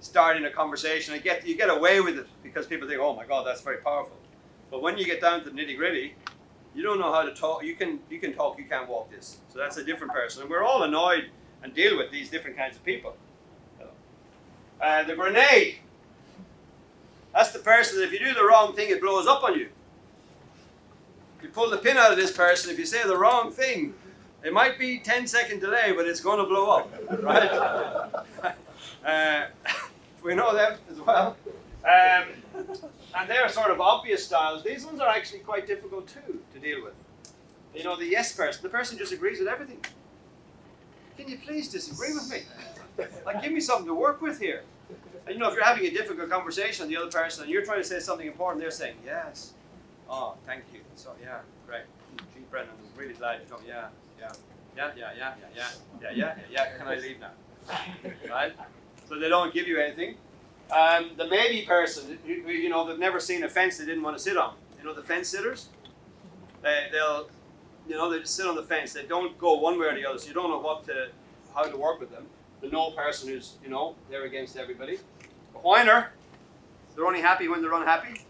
starting a conversation. Get, you get away with it because people think, oh my God, that's very powerful. But when you get down to the nitty gritty, you don't know how to talk. You can, you can talk, you can't walk this. So that's a different person. And we're all annoyed and deal with these different kinds of people. Uh, the grenade. That's the person that if you do the wrong thing, it blows up on you. If you pull the pin out of this person, if you say the wrong thing, it might be 10 second delay, but it's going to blow up, [LAUGHS] right? [LAUGHS] uh, we know them as well. Um, and they're sort of obvious styles. These ones are actually quite difficult too to deal with. You know, the yes person, the person just agrees with everything. Can you please disagree with me? Like, give me something to work with here. And you know, if you're having a difficult conversation with the other person and you're trying to say something important, they're saying, yes. Oh, thank you. So, yeah, great. Gee, Brendan, I'm really glad you told me. Yeah, yeah, yeah, yeah, yeah, yeah, yeah, yeah, yeah, yeah. Can I leave now? Right? So they don't give you anything. Um, the maybe person, you, you know, they've never seen a fence they didn't want to sit on. You know, the fence sitters? They, they'll, you know, they just sit on the fence. They don't go one way or the other, so you don't know what to, how to work with them the no person who's, you know, they're against everybody. The whiner, they're only happy when they're unhappy.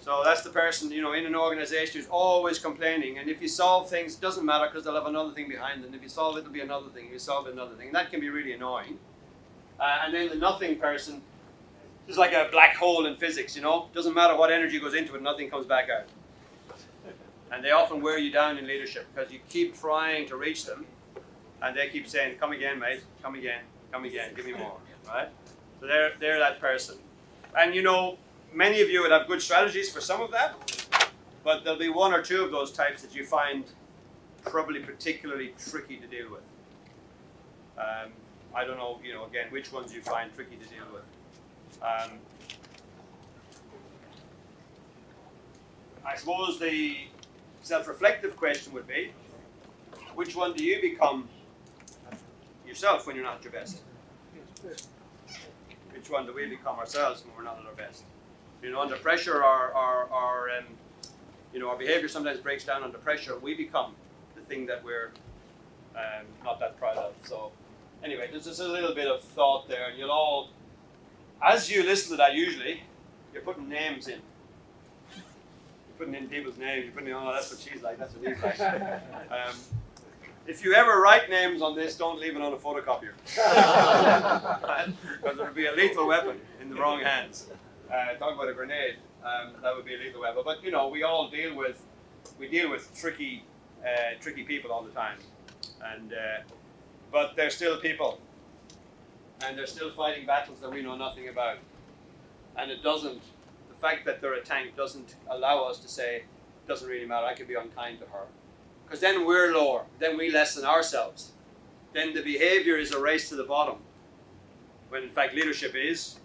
So that's the person, you know, in an organization who's always complaining. And if you solve things, it doesn't matter because they'll have another thing behind them. If you solve it, it'll be another thing. If you solve it, another thing. And that can be really annoying. Uh, and then the nothing person is like a black hole in physics, you know. Doesn't matter what energy goes into it, nothing comes back out. And they often wear you down in leadership because you keep trying to reach them and they keep saying, "Come again, mate. Come again. Come again. Give me more." [LAUGHS] Right? So they're they're that person, and you know, many of you would have good strategies for some of that, but there'll be one or two of those types that you find probably particularly tricky to deal with. Um, I don't know, you know, again, which ones you find tricky to deal with. Um, I suppose the self-reflective question would be, which one do you become yourself when you're not at your best? Which one do we become ourselves when we're not at our best? You know, under pressure, our, our, our um, you know, our behavior sometimes breaks down under pressure. We become the thing that we're um, not that proud of. So, anyway, there's just a little bit of thought there, and you'll all, as you listen to that, usually, you're putting names in. You're putting in people's names. You're putting, in, oh, that's what she's like. That's what he's like. [LAUGHS] Um, if you ever write names on this, don't leave it on a photocopier. because it would be a lethal weapon in the wrong hands. Uh, talk about a grenade, um, that would be a lethal weapon. But you know, we all deal with we deal with tricky, uh, tricky people all the time, and uh, but they're still people, and they're still fighting battles that we know nothing about. And it doesn't. The fact that they're a tank doesn't allow us to say, it doesn't really matter. I could be unkind to her because then we're lower, then we lessen ourselves. Then the behavior is a race to the bottom. When in fact leadership is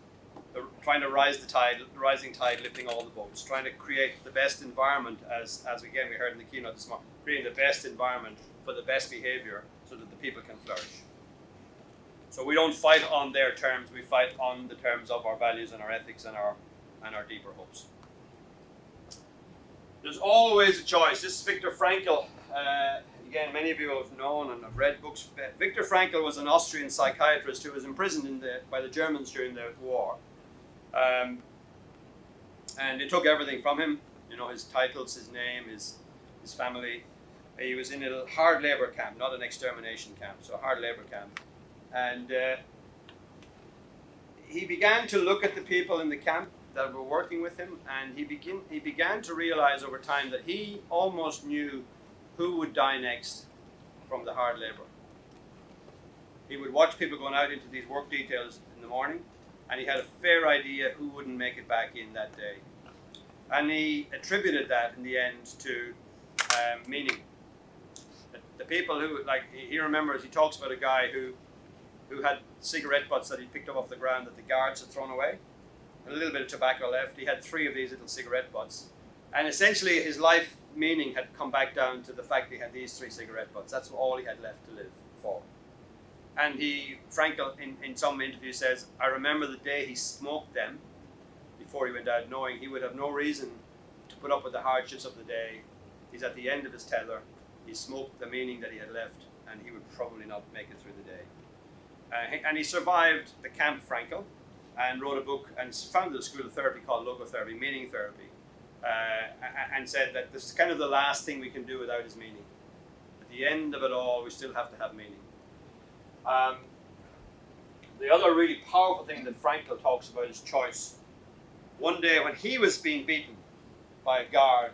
trying to rise the tide, rising tide lifting all the boats, trying to create the best environment as, as again we heard in the keynote this morning, creating the best environment for the best behavior so that the people can flourish. So we don't fight on their terms, we fight on the terms of our values and our ethics and our and our deeper hopes. There's always a choice. This is Viktor Frankl uh, again, many of you have known and have read books. Viktor Frankl was an Austrian psychiatrist who was imprisoned the, by the Germans during the war. Um, and they took everything from him, you know, his titles, his name, his, his family. He was in a hard labor camp, not an extermination camp, so a hard labor camp. And uh, he began to look at the people in the camp that were working with him, and he, begin, he began to realize over time that he almost knew who would die next from the hard labor. He would watch people going out into these work details in the morning, and he had a fair idea who wouldn't make it back in that day. And he attributed that in the end to um, meaning. The, people who, like, he, he remembers, he talks about a guy who, who had cigarette butts that he picked up off the ground that the guards had thrown away, and a little bit of tobacco left. He had three of these little cigarette butts. And essentially, his life meaning had come back down to the fact that he had these three cigarette butts. That's all he had left to live for. And he, Frankl, in, in some interview says, I remember the day he smoked them before he went out, knowing he would have no reason to put up with the hardships of the day. He's at the end of his tether. He smoked the meaning that he had left, and he would probably not make it through the day. Uh, and he survived the Camp Frankl and wrote a book and founded a school of therapy called logotherapy, meaning therapy, uh, and said that this is kind of the last thing we can do without his meaning. At the end of it all, we still have to have meaning. Um, the other really powerful thing that Frankl talks about is choice. One day when he was being beaten by a guard,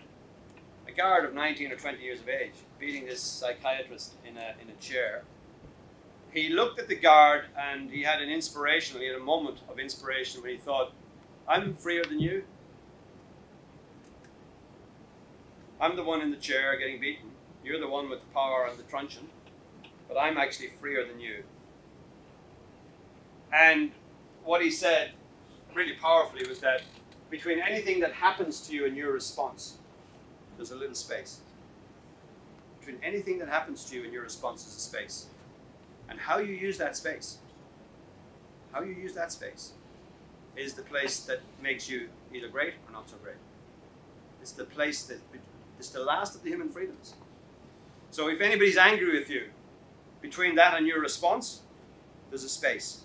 a guard of 19 or 20 years of age, beating this psychiatrist in a, in a chair, he looked at the guard and he had an inspirational, he had a moment of inspiration when he thought, I'm freer than you. I'm the one in the chair getting beaten. You're the one with the power and the truncheon, but I'm actually freer than you. And what he said really powerfully was that between anything that happens to you and your response, there's a little space. Between anything that happens to you and your response is a space. And how you use that space, how you use that space, is the place that makes you either great or not so great. It's the place that it's the last of the human freedoms. So if anybody's angry with you, between that and your response, there's a space.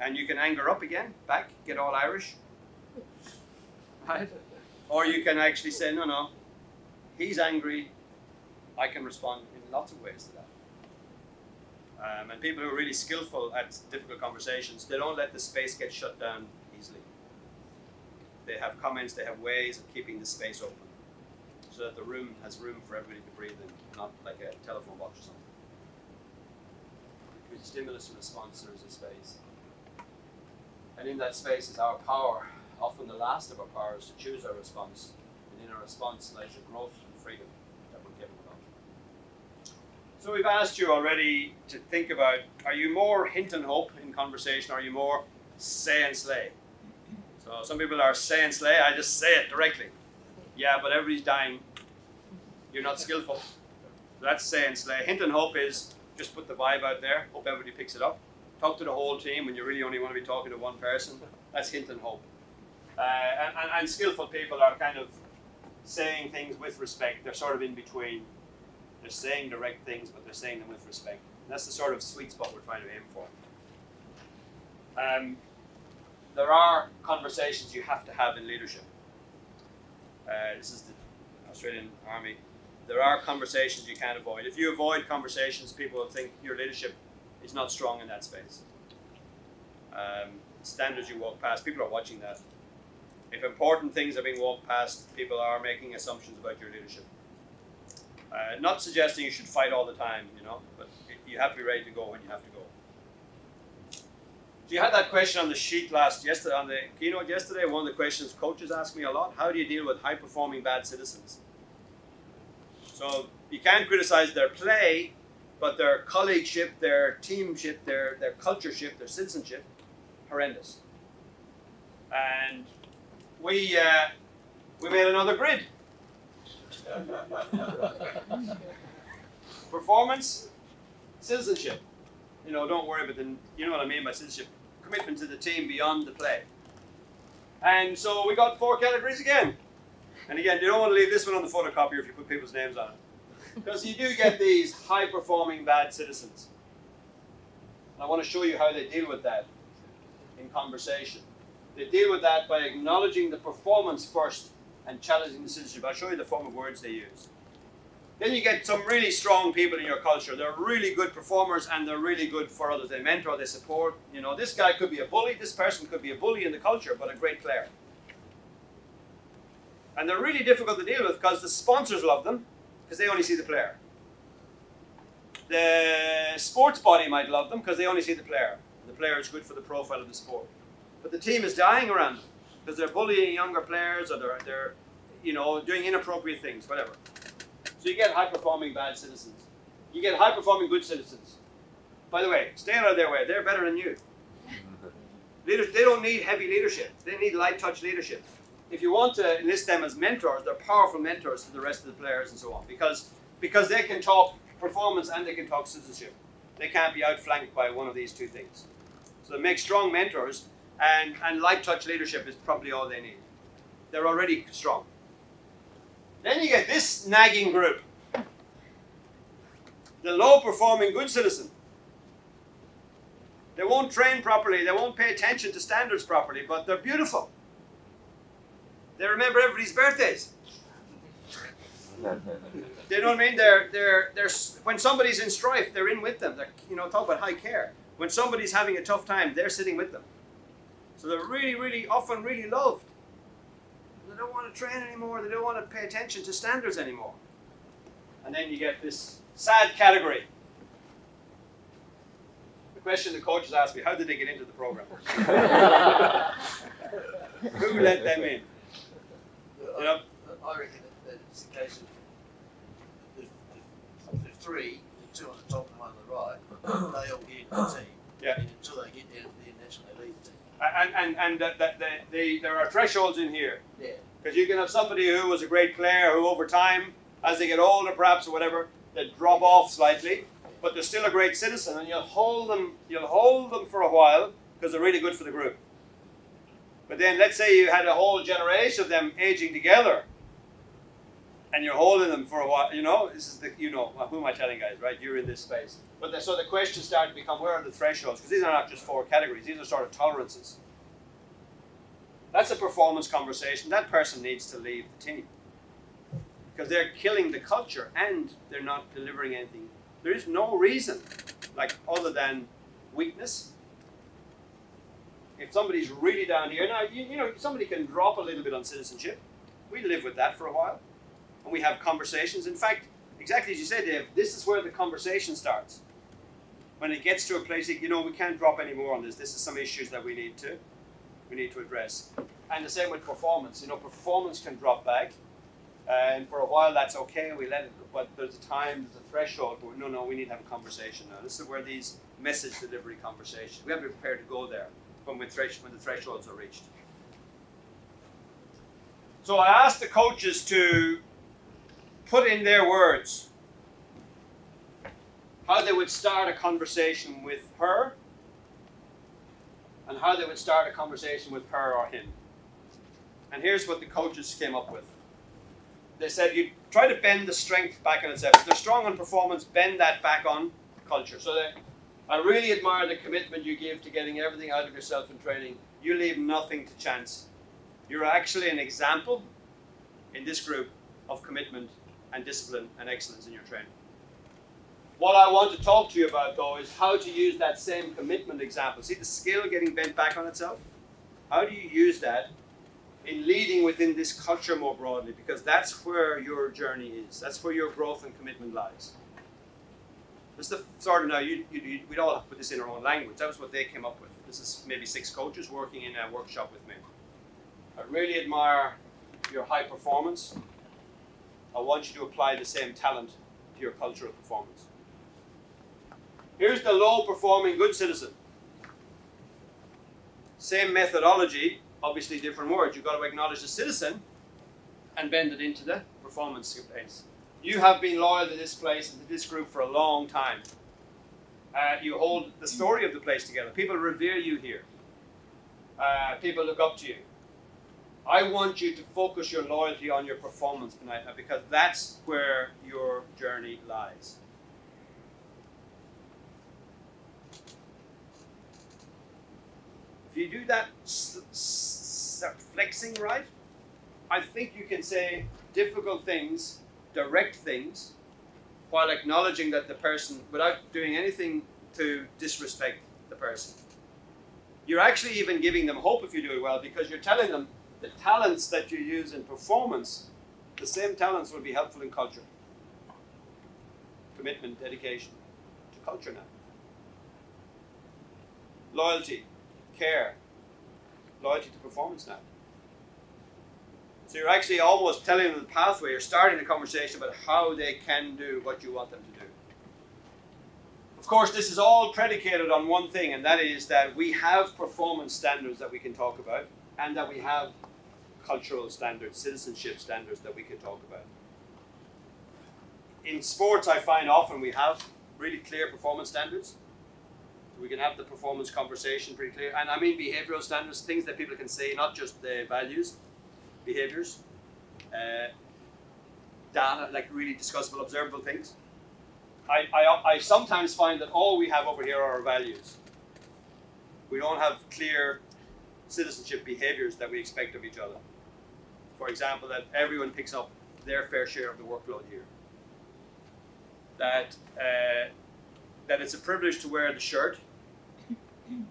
And you can anger up again, back, get all Irish. Right? Or you can actually say, no, no, he's angry, I can respond in lots of ways to that. Um, and people who are really skillful at difficult conversations, they don't let the space get shut down easily. They have comments, they have ways of keeping the space open so that the room has room for everybody to breathe in, not like a telephone box or something. Between stimulus and response, there is a space. And in that space is our power, often the last of our powers, to choose our response. And in our response lies the growth and freedom that we're capable of. So we've asked you already to think about are you more hint and hope in conversation, are you more say and slay? So some people are say and slay, I just say it directly. Yeah, but everybody's dying. You're not skillful. That's say and slay. Hint and hope is just put the vibe out there, hope everybody picks it up. Talk to the whole team when you really only want to be talking to one person. That's hint and hope. Uh, and, and, and skillful people are kind of saying things with respect. They're sort of in between. They're saying direct things, but they're saying them with respect. And that's the sort of sweet spot we're trying to aim for. Um, there are conversations you have to have in leadership. Uh, this is the Australian Army. There are conversations you can't avoid. If you avoid conversations, people will think your leadership is not strong in that space. Um, standards you walk past, people are watching that. If important things are being walked past, people are making assumptions about your leadership. Uh, not suggesting you should fight all the time, you know, but you have to be ready to go when you have to go. So you had that question on the sheet last yesterday on the keynote yesterday. One of the questions coaches ask me a lot: How do you deal with high-performing bad citizens? So you can't criticize their play, but their colleagueship, their teamship, their their cultureship, their citizenship, horrendous. And we uh, we made another grid. [LAUGHS] Performance, citizenship. You know, don't worry about the. You know what I mean by citizenship. Commitment to the team beyond the play. And so we got four categories again. And again, you don't want to leave this one on the photocopier if you put people's names on it. Because you do get these high performing bad citizens. And I want to show you how they deal with that in conversation. They deal with that by acknowledging the performance first and challenging the citizenship. I'll show you the form of words they use. Then you get some really strong people in your culture. They're really good performers and they're really good for others. They mentor, they support. You know, this guy could be a bully, this person could be a bully in the culture, but a great player. And they're really difficult to deal with because the sponsors love them because they only see the player. the sports body might love them because they only see the player. The player is good for the profile of the sport. But the team is dying around them because they're bullying younger players or they're, they're you know, doing inappropriate things, whatever. So you get high performing bad citizens. You get high performing good citizens. By the way, stay out of their way. They're better than you. [LAUGHS] Leaders, they don't need heavy leadership. They need light touch leadership. If you want to enlist them as mentors, they're powerful mentors to the rest of the players and so on because because they can talk performance and they can talk citizenship. They can't be outflanked by one of these two things. So they make strong mentors, and, and light touch leadership is probably all they need. They're already strong. Then you get this nagging group the low performing good citizen. They won't train properly, they won't pay attention to standards properly, but they're beautiful. They remember everybody's birthdays. [LAUGHS] They know what I mean? They're, they're, they're, when somebody's in strife, they're in with them. They're, you know, talk about high care. When somebody's having a tough time, they're sitting with them. So they're really, really, often really loved. They don't want to train anymore. They don't want to pay attention to standards anymore. And then you get this sad category. The question the coaches ask me, how did they get into the program? [LAUGHS] Who let them in? You know? I reckon that, that it's a case of the, the, the three, the two on the top and one on the right, they all get in the team. Yeah. And until they get down to the national elite team. And, and, and that, that, that they, there are thresholds in here. Yeah. Because you can have somebody who was a great player who, over time, as they get older, perhaps or whatever, they drop off slightly, but they're still a great citizen, and you'll hold them. You'll hold them for a while because they're really good for the group. But then, let's say you had a whole generation of them aging together, and you're holding them for a while. You know, this is the you know who am I telling, guys? Right? You're in this space. But the, so the questions start to become where are the thresholds? Because these are not just four categories; these are sort of tolerances. That's a performance conversation. That person needs to leave the team because they're killing the culture and they're not delivering anything. There is no reason, like other than weakness. If somebody's really down here, now you, you know somebody can drop a little bit on citizenship. We live with that for a while, and we have conversations. In fact, exactly as you said, Dave, this is where the conversation starts. When it gets to a place, you know, we can't drop any more on this. This is some issues that we need to, we need to address. And the same with performance. You know, performance can drop back and for a while, that's okay. We let it, but there's a time, there's a threshold no, no, we need to have a conversation now. This is where these message delivery conversations. We have to be prepared to go there when when the thresholds are reached. So I asked the coaches to put in their words how they would start a conversation with her and how they would start a conversation with her or him. And here's what the coaches came up with they said you try to bend the strength back on itself. If they're strong on performance, bend that back on culture. So they, I really admire the commitment you give to getting everything out of yourself in training. You leave nothing to chance. You're actually an example in this group of commitment and discipline and excellence in your training. What I want to talk to you about though is how to use that same commitment example. See the skill getting bent back on itself? How do you use that in leading within this culture more broadly, because that's where your journey is. That's where your growth and commitment lies. This is now you, you, you, we'd all put this in our own language. That was what they came up with. This is maybe six coaches working in a workshop with me. I really admire your high performance. I want you to apply the same talent to your cultural performance. Here's the low performing good citizen. Same methodology, obviously different words. You've got to acknowledge the citizen and bend it into the performance space. You have been loyal to this place and to this group for a long time. Uh, you hold the story of the place together. People revere you here. Uh, people look up to you. I want you to focus your loyalty on your performance tonight uh, because that's where your journey lies. If you do that flexing right, I think you can say difficult things, direct things, while acknowledging that the person, without doing anything to disrespect the person. You're actually even giving them hope if you do it well because you're telling them the talents that you use in performance, the same talents will be helpful in culture. Commitment, dedication. To culture now. Loyalty, care, loyalty to performance now. So you're actually almost telling them the pathway, you're starting the conversation about how they can do what you want them to do. Of course, this is all predicated on one thing, and that is that we have performance standards that we can talk about, and that we have cultural standards, citizenship standards that we can talk about. In sports, I find often we have really clear performance standards. We can have the performance conversation pretty clear. And I mean behavioral standards, things that people can say, not just the values, behaviors, uh, data, like really discussable, observable things. I, I, I sometimes find that all we have over here are our values. We don't have clear citizenship behaviors that we expect of each other. For example, that everyone picks up their fair share of the workload here. That, uh, that it's a privilege to wear the shirt,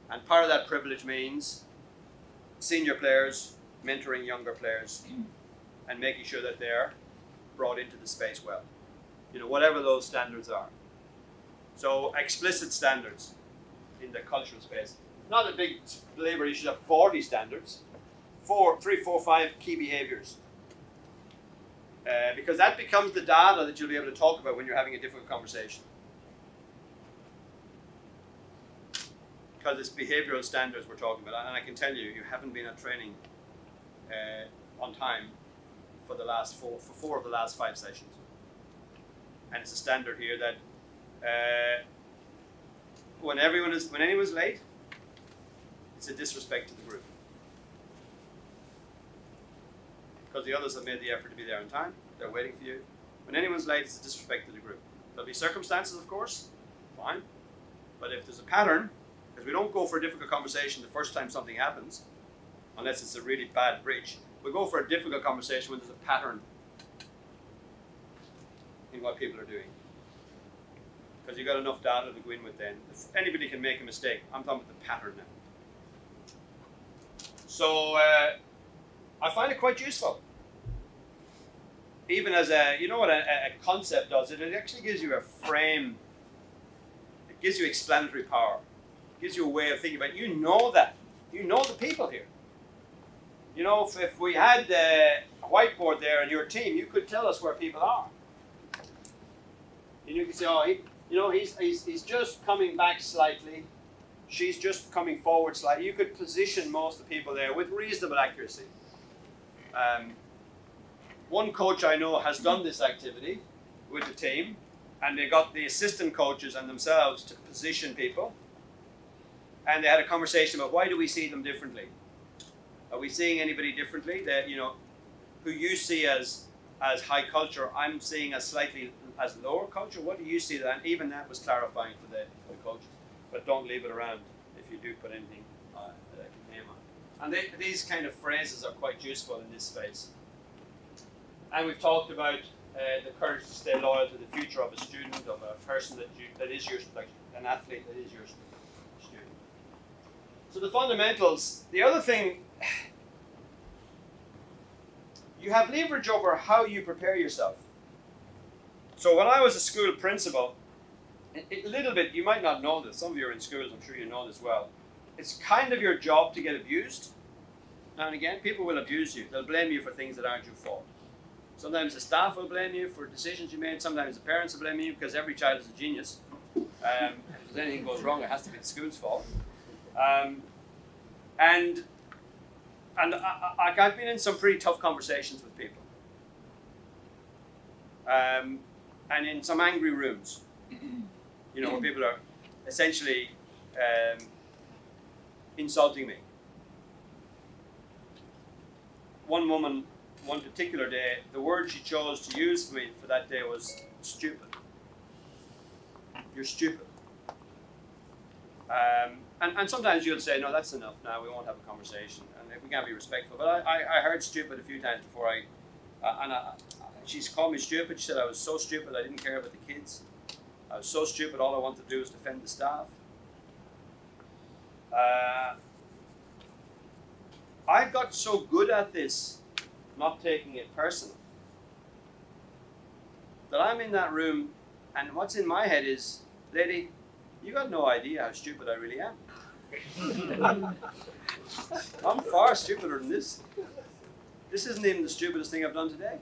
and part of that privilege means senior players mentoring younger players and making sure that they're brought into the space well. You know, whatever those standards are. So explicit standards in the cultural space. Not a big you should have 40 standards. Four, three, four, five key behaviors. Uh, because that becomes the data that you'll be able to talk about when you're having a difficult conversation. Because it's behavioral standards we're talking about. And I can tell you, you haven't been at training uh, on time for the last four, for four of the last five sessions. And it's a standard here that uh, when everyone is, when anyone's late, it's a disrespect to the group. Because the others have made the effort to be there on time, they're waiting for you. When anyone's late, it's a disrespect to the group. There'll be circumstances, of course, fine. But if there's a pattern, because we don't go for a difficult conversation the first time something happens, unless it's a really bad breach. We go for a difficult conversation when there's a pattern in what people are doing. Because you've got enough data to go in with then. If anybody can make a mistake. I'm talking about the pattern now. So uh, I find it quite useful. Even as a, you know what a, a concept does? It, it actually gives you a frame. It gives you explanatory power. Gives you a way of thinking about it. You know that. You know the people here. You know, if, if we had uh, a whiteboard there in your team, you could tell us where people are. And you could say, oh, he, you know, he's, he's, he's just coming back slightly. She's just coming forward slightly. You could position most of the people there with reasonable accuracy. Um, one coach I know has done this activity with the team, and they got the assistant coaches and themselves to position people. And they had a conversation about why do we see them differently? Are we seeing anybody differently? That you know, who you see as as high culture, I'm seeing as slightly as lower culture. What do you see that? And even that was clarifying for the, for the coaches. But don't leave it around if you do put anything uh, that I can name on. And they, these kind of phrases are quite useful in this space. And we've talked about uh, the courage to stay loyal to the future of a student, of a person that you that is your like an athlete that is your. So the fundamentals. The other thing you have leverage over how you prepare yourself. So when I was a school principal, a little bit, you might not know this, some of you are in schools, I'm sure you know this well. It's kind of your job to get abused. Now and again, people will abuse you. They'll blame you for things that aren't your fault. Sometimes the staff will blame you for decisions you made. Sometimes the parents will blame you because every child is a genius. Um, if anything goes wrong, it has to be the school's fault. Um, and and I, I, I've been in some pretty tough conversations with people, um, and in some angry rooms. You know, where people are essentially um, insulting me. One woman, one particular day, the word she chose to use for me for that day was stupid. You're stupid. Um, and, and sometimes you'll say, no, that's enough now, we won't have a conversation. And we can't be respectful. But I, I, I heard stupid a few times before I, uh, and I, she's called me stupid. She said I was so stupid I didn't care about the kids. I was so stupid, all I wanted to do was defend the staff. Uh, I got so good at this, not taking it personal, that I'm in that room, and what's in my head is, lady, You got no idea how stupid I really am. [LAUGHS] I'm far stupider than this. This isn't even the stupidest thing I've done today.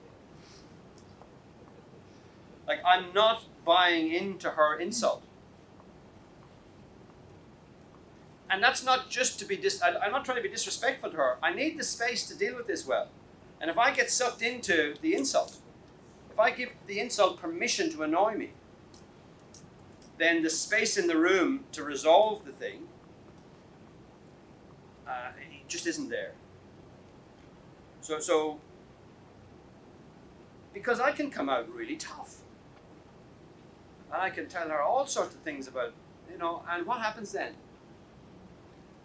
Like, I'm not buying into her insult. And that's not just to be dis- I'm not trying to be disrespectful to her. I need the space to deal with this well. And if I get sucked into the insult, if I give the insult permission to annoy me, then the space in the room to resolve the thing uh, it just isn't there. So, so because I can come out really tough, and I can tell her all sorts of things about, you know, and what happens then?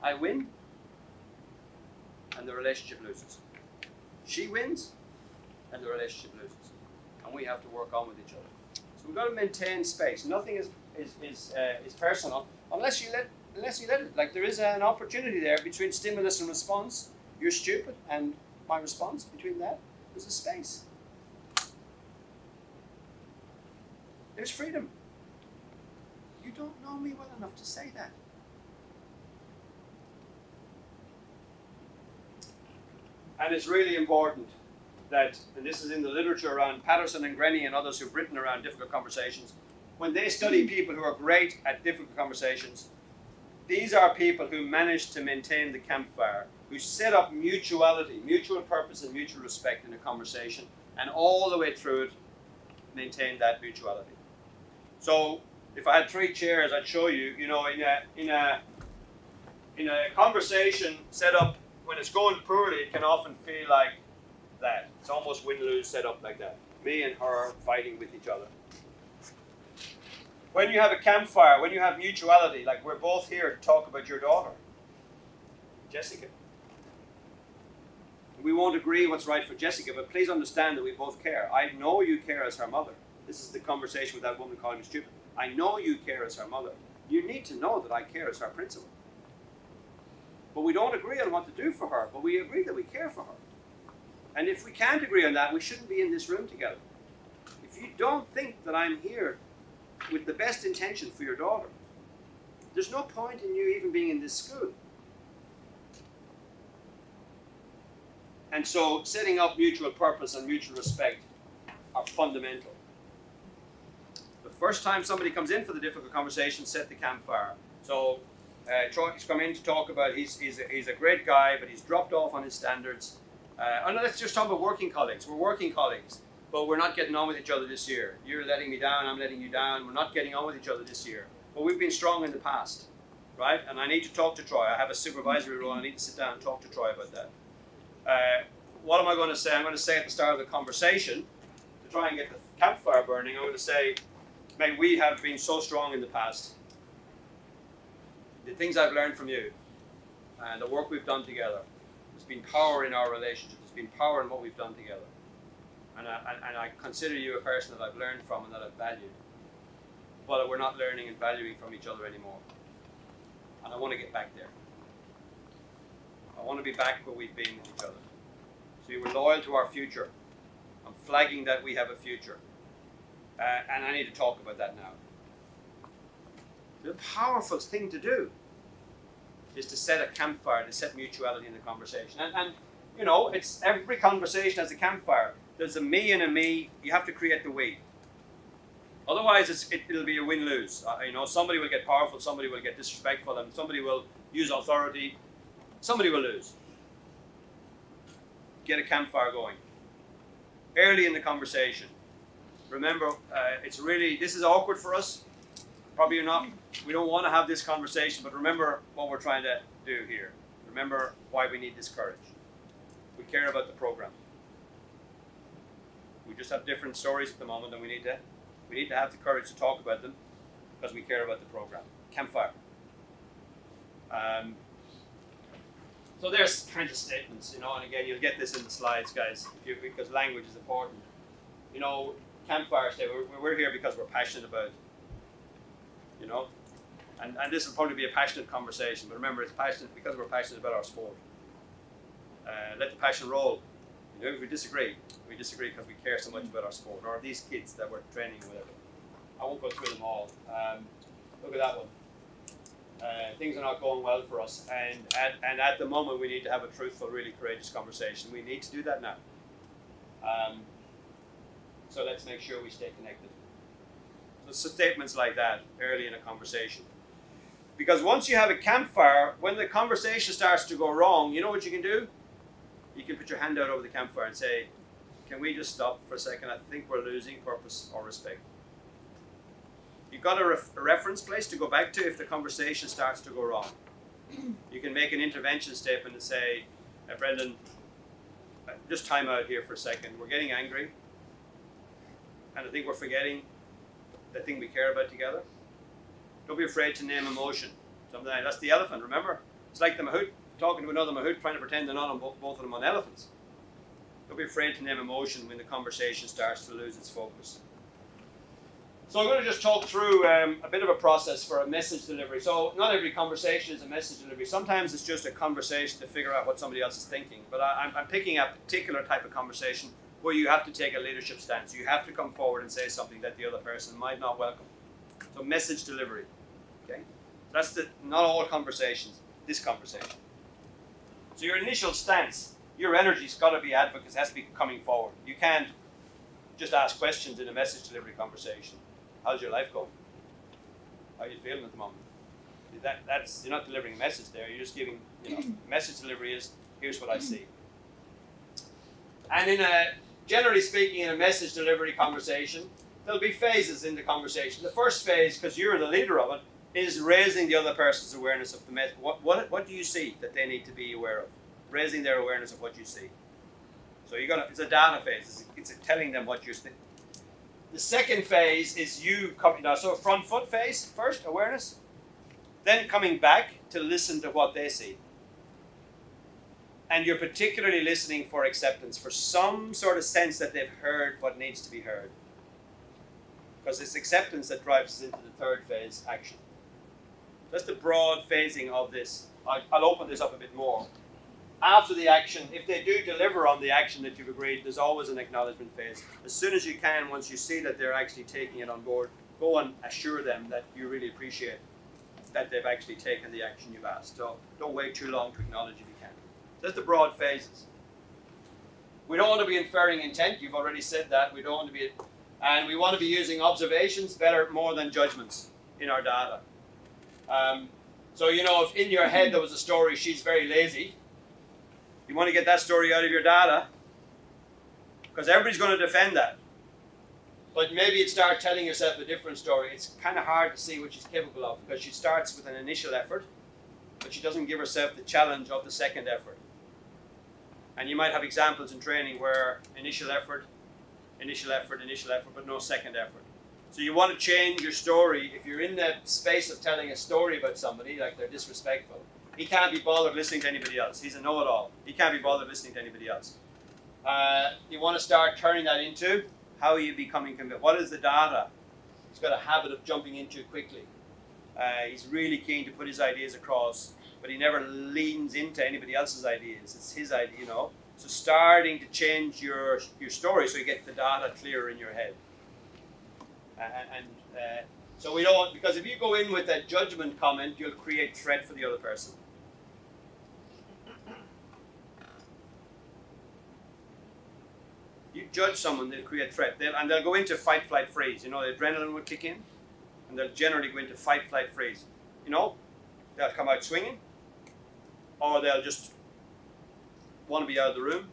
I win, and the relationship loses. She wins, and the relationship loses, and we have to work on with each other. So we've got to maintain space. Nothing is is is, uh, is personal unless you let unless you let it. Like there is an opportunity there between stimulus and response. You're stupid, and my response between that there's a space. There's freedom. You don't know me well enough to say that. And it's really important that, and this is in the literature around Patterson and Grenny and others who've written around difficult conversations, when they study [CLEARS THROAT] people who are great at difficult conversations, these are people who manage to maintain the campfire, who set up mutuality, mutual purpose and mutual respect in a conversation, and all the way through it, maintain that mutuality. So, if I had three chairs, I'd show you, you know, in a, in a, in a conversation set up when it's going poorly, it can often feel like that. It's almost win-lose set up like that. Me and her fighting with each other. When you have a campfire, when you have mutuality, like we're both here to talk about your daughter, Jessica. We won't agree what's right for Jessica, but please understand that we both care. I know you care as her mother. This is the conversation with that woman calling me stupid. I know you care as her mother. You need to know that I care as her principal. But we don't agree on what to do for her, but we agree that we care for her. And if we can't agree on that, we shouldn't be in this room together. If you don't think that I'm here with the best intention for your daughter, there's no point in you even being in this school. And so, setting up mutual purpose and mutual respect are fundamental. The first time somebody comes in for the difficult conversation, set the campfire. So, uh, Troy's come in to talk about he's, he's, a, he's a great guy, but he's dropped off on his standards. Uh, and let's just talk about working colleagues. We're working colleagues, but we're not getting on with each other this year. You're letting me down, I'm letting you down. We're not getting on with each other this year. But we've been strong in the past, right? And I need to talk to Troy. I have a supervisory role. I need to sit down and talk to Troy about that. Uh, what am I going to say? I'm going to say at the start of the conversation, to try and get the campfire burning, I'm going to say, may we have been so strong in the past. The things I've learned from you and the work we've done together, there's been power in our relationship. There's been power in what we've done together. And I, and, I consider you a person that I've learned from and that I've valued. But we're not learning and valuing from each other anymore. And I want to get back there. I want to be back where we've been with each other. So you were loyal to our future. I'm flagging that we have a future. Uh, and I need to talk about that now. The powerful thing to do is to set a campfire, to set mutuality in the conversation. And, and you know, it's every conversation has a campfire. There's a me and a me. You have to create the we. Otherwise, it, will be a win-lose. Uh, you know, somebody will get powerful, somebody will get disrespectful, and somebody will use authority. Somebody will lose. Get a campfire going. Early in the conversation. Remember, uh, it's really, this is awkward for us. Probably not, we don't want to have this conversation, but remember what we're trying to do here. Remember why we need this courage. We care about the program. We just have different stories at the moment, and we need to we need to have the courage to talk about them because we care about the program. Campfire. Um, so there's kinds of statements, you know, and again, you'll get this in the slides, guys, you, because language is important. You know, campfire state, we're, we're here because we're passionate about, you know, and, and this will probably be a passionate conversation, but remember, it's passionate because we're passionate about our sport. Uh, let the passion roll. You know, if we disagree, we disagree because we care so much about our sport, or these kids that we're training, whatever. I won't go through them all. Um, look at that one. things are not going well for us, and at, and at the moment we need to have a truthful, really courageous conversation. We need to do that now. Um, so let's make sure we stay connected. So statements like that early in a conversation. Because once you have a campfire, when the conversation starts to go wrong, you know what you can do? You can put your hand out over the campfire and say, Can we just stop for a second? I think we're losing purpose or respect. You've got a, ref- a reference place to go back to if the conversation starts to go wrong. [CLEARS THROAT] You can make an intervention statement and say, uh, Brendan, uh, just time out here for a second. We're getting angry, and I think we're forgetting the thing we care about together. Don't be afraid to name emotion. Something like that's the elephant. Remember, it's like the mahout talking to another mahout, trying to pretend they're not on bo- both of them on elephants. Don't be afraid to name emotion when the conversation starts to lose its focus. So I'm going to just talk through um, a bit of a process for a message delivery. So not every conversation is a message delivery. Sometimes it's just a conversation to figure out what somebody else is thinking. But I, I'm, I'm picking a particular type of conversation where you have to take a leadership stance. You have to come forward and say something that the other person might not welcome. So message delivery. Okay, that's the not all conversations. This conversation. So your initial stance, your energy's got to be advocates. Has to be coming forward. You can't just ask questions in a message delivery conversation. How's your life going? How are you feeling at the moment? That, that's you're not delivering a message there. You're just giving. You know, [CLEARS THROAT] message delivery is here's what I see. And in a generally speaking, in a message delivery conversation, there'll be phases in the conversation. The first phase, because you're the leader of it, is raising the other person's awareness of the message. What, what, what do you see that they need to be aware of? Raising their awareness of what you see. So you're gonna. It's a data phase. It's, it's telling them what you're. Th- the second phase is you coming now. So front foot phase first, awareness. Then coming back to listen to what they see. And you're particularly listening for acceptance, for some sort of sense that they've heard what needs to be heard. Because it's acceptance that drives us into the third phase, action. That's the broad phasing of this. I'll open this up a bit more. After the action, if they do deliver on the action that you've agreed, there's always an acknowledgement phase. As soon as you can, once you see that they're actually taking it on board, go and assure them that you really appreciate that they've actually taken the action you've asked. So don't wait too long to acknowledge if you can. That's the broad phases. We don't want to be inferring intent. You've already said that. We don't want to be, and we want to be using observations better more than judgments in our data. Um, so you know, if in your head there was a story, she's very lazy. You want to get that story out of your data because everybody's going to defend that. But maybe you start telling yourself a different story. It's kind of hard to see what she's capable of because she starts with an initial effort, but she doesn't give herself the challenge of the second effort. And you might have examples in training where initial effort, initial effort, initial effort, but no second effort. So you want to change your story. If you're in that space of telling a story about somebody, like they're disrespectful, he can't be bothered listening to anybody else. He's a know-it-all. He can't be bothered listening to anybody else. Uh, you want to start turning that into how are you becoming convinced? What is the data? He's got a habit of jumping into quickly. Uh, he's really keen to put his ideas across, but he never leans into anybody else's ideas. It's his idea, you know. So starting to change your your story so you get the data clearer in your head. And, and uh, so we don't because if you go in with a judgment comment, you'll create threat for the other person. You judge someone, they'll create threat, they'll, and they'll go into fight, flight, freeze. You know, the adrenaline will kick in, and they'll generally go into fight, flight, freeze. You know, they'll come out swinging, or they'll just want to be out of the room,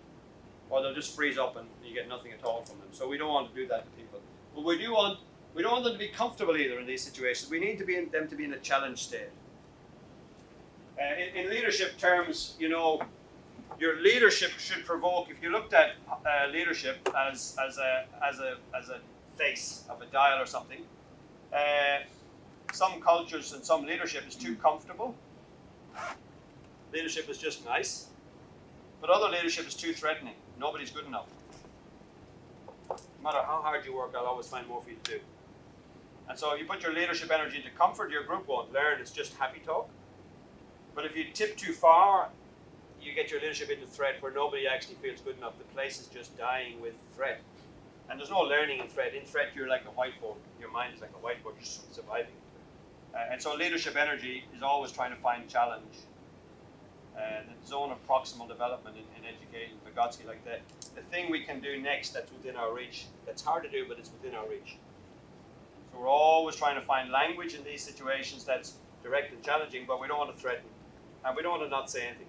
or they'll just freeze up and you get nothing at all from them. So we don't want to do that to people. But we do want we don't want them to be comfortable either in these situations. We need to be in, them to be in a challenge state. Uh, in, in leadership terms, you know, your leadership should provoke. If you looked at uh, leadership as, as, a, as, a, as a face of a dial or something, uh, some cultures and some leadership is too comfortable. Leadership is just nice. But other leadership is too threatening. Nobody's good enough. No matter how hard you work, I'll always find more for you to do. And so if you put your leadership energy into comfort, your group won't learn, it's just happy talk. But if you tip too far, you get your leadership into threat where nobody actually feels good enough. The place is just dying with threat. And there's no learning in threat. In threat, you're like a whiteboard. Your mind is like a whiteboard, just surviving. Uh, and so leadership energy is always trying to find challenge. Uh, the zone of proximal development in, in education, Vygotsky, like the, the thing we can do next that's within our reach. That's hard to do, but it's within our reach. So we're always trying to find language in these situations that's direct and challenging, but we don't want to threaten. And we don't want to not say anything.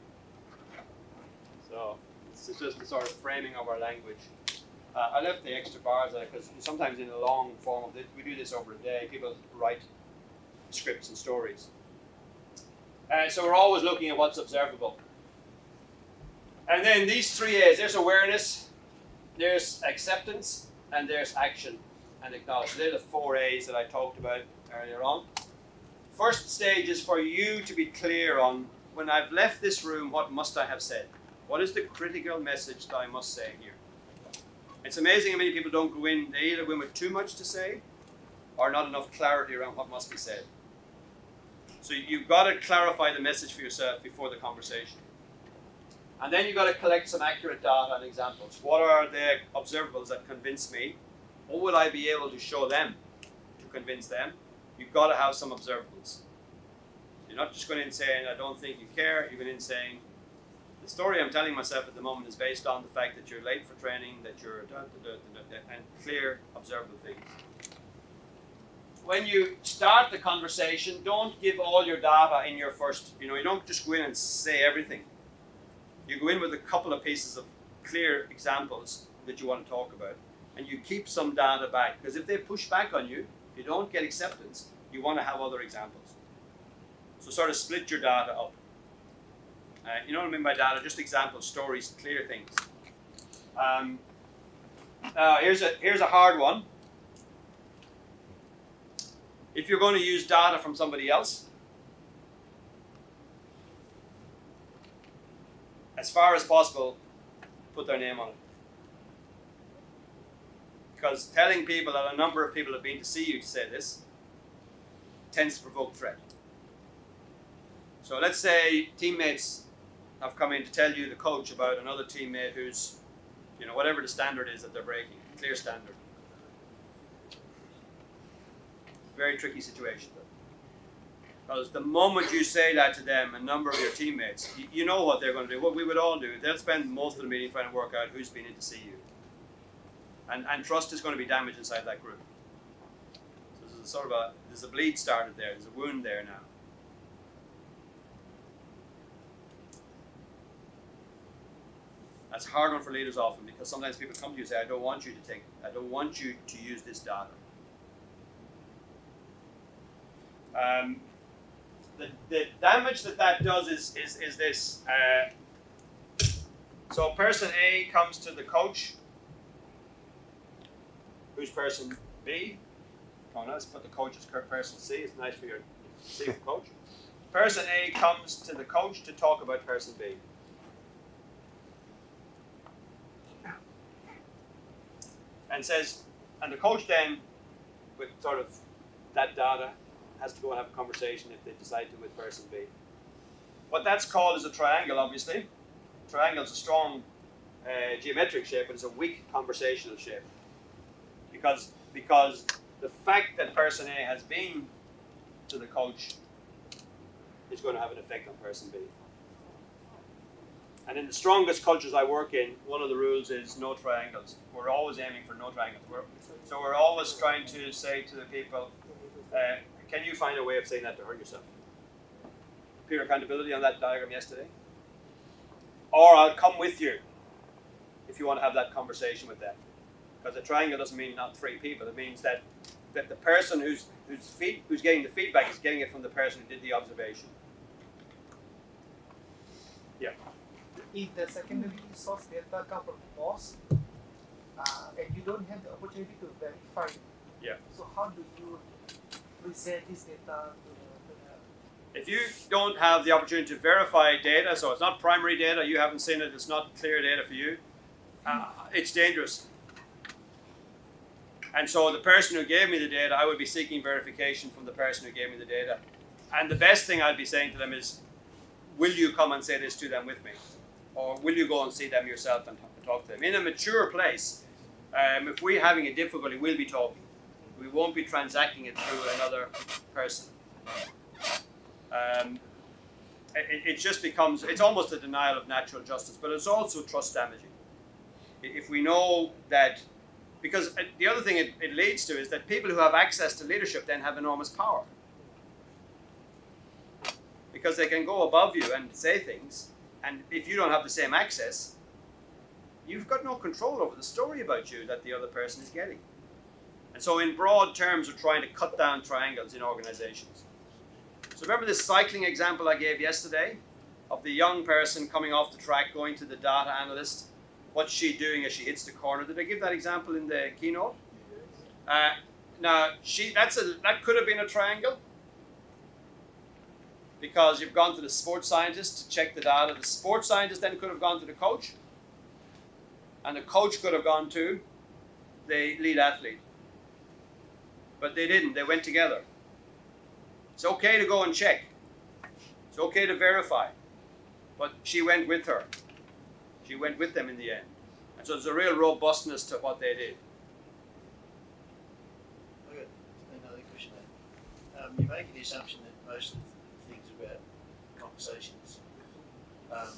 So it's just the sort of framing of our language. Uh, I left the extra bars there because sometimes in a long form we do this over a day, people write scripts and stories. Uh, so we're always looking at what's observable. And then these three A's, there's awareness, there's acceptance, and there's action and acknowledge. So they're the four A's that I talked about earlier on. First stage is for you to be clear on when I've left this room, what must I have said? What is the critical message that I must say here? It's amazing how many people don't go in, they either go in with too much to say or not enough clarity around what must be said. So you've got to clarify the message for yourself before the conversation. And then you've got to collect some accurate data and examples. What are the observables that convince me? What will I be able to show them to convince them? You've got to have some observables. You're not just going in saying, I don't think you care. You're going in saying, the story I'm telling myself at the moment is based on the fact that you're late for training, that you're, da, da, da, and clear, observable things when you start the conversation, don't give all your data in your first, you know, you don't just go in and say everything. You go in with a couple of pieces of clear examples that you want to talk about, and you keep some data back. Because if they push back on you, if you don't get acceptance, you want to have other examples. So sort of split your data up. Uh, you know what I mean by data? Just examples, stories, clear things. Um, here's a here's a hard one. If you're going to use data from somebody else, as far as possible, put their name on it. Because telling people that a number of people have been to see you to say this tends to provoke threat. So let's say teammates have come in to tell you, the coach, about another teammate who's, you know, whatever the standard is that they're breaking, clear standard. Very tricky situation. Though because the moment you say that to them, a number of your teammates, you, you know what they're going to do. What we would all do, they'll spend most of the meeting trying to work out who's been in to see you. And, and trust is going to be damaged inside that group. So there's a sort of a, there's a bleed started there, there's a wound there now. That's a hard one for leaders often because sometimes people come to you and say, I don't want you to take, I don't want you to use this data. Um, the, the damage that that does is, is, is this. Uh, so person A comes to the coach. Who's person B? Oh, let's put the coach as person C. It's nice for your C coach. Person A comes to the coach to talk about person B. And says, and the coach then, with sort of that data, has to go and have a conversation if they decide to with person B. What that's called is a triangle, obviously. Triangle is a strong uh, geometric shape, but it's a weak conversational shape. Because, because the fact that person A has been to the coach is going to have an effect on person B. And in the strongest cultures I work in, one of the rules is no triangles. We're always aiming for no triangles. We're, so we're always trying to say to the people, uh, can you find a way of saying that to hurt yourself? Peer accountability on that diagram yesterday. Or I'll come with you if you want to have that conversation with them. Because a triangle doesn't mean not three people. It means that, that the person who's, who's, feed, who's getting the feedback is getting it from the person who did the observation. Yeah. If the secondary source data come from boss, uh, and you don't have the opportunity to verify, Yeah. so how do you present this data to the, to the If you don't have the opportunity to verify data, so it's not primary data, you haven't seen it, it's not clear data for you, uh, it's dangerous. And so the person who gave me the data, I would be seeking verification from the person who gave me the data. And the best thing I'd be saying to them is, will you come and say this to them with me? Or will you go and see them yourself and talk to them? In a mature place, um, if we're having a difficulty, we'll be talking. We won't be transacting it through another person. Um, it, it just becomes it's almost a denial of natural justice, but it's also trust damaging. If we know that, because uh, the other thing it, it leads to is that people who have access to leadership then have enormous power. Because they can go above you and say things, and if you don't have the same access, you've got no control over the story about you that the other person is getting. And so, in broad terms, we're trying to cut down triangles in organizations. So, remember this cycling example I gave yesterday of the young person coming off the track going to the data analyst? What's she doing as she hits the corner? Did I give that example in the keynote? Uh, now, she that's a that could have been a triangle because you've gone to the sports scientist to check the data. The sports scientist then could have gone to the coach, and the coach could have gone to the lead athlete. But they didn't, they went together. It's okay to go and check, it's okay to verify, but she went with her. She went with them in the end. And so there's a real robustness to what they did. Okay, another question. Um, you make the assumption that most of conversations, um,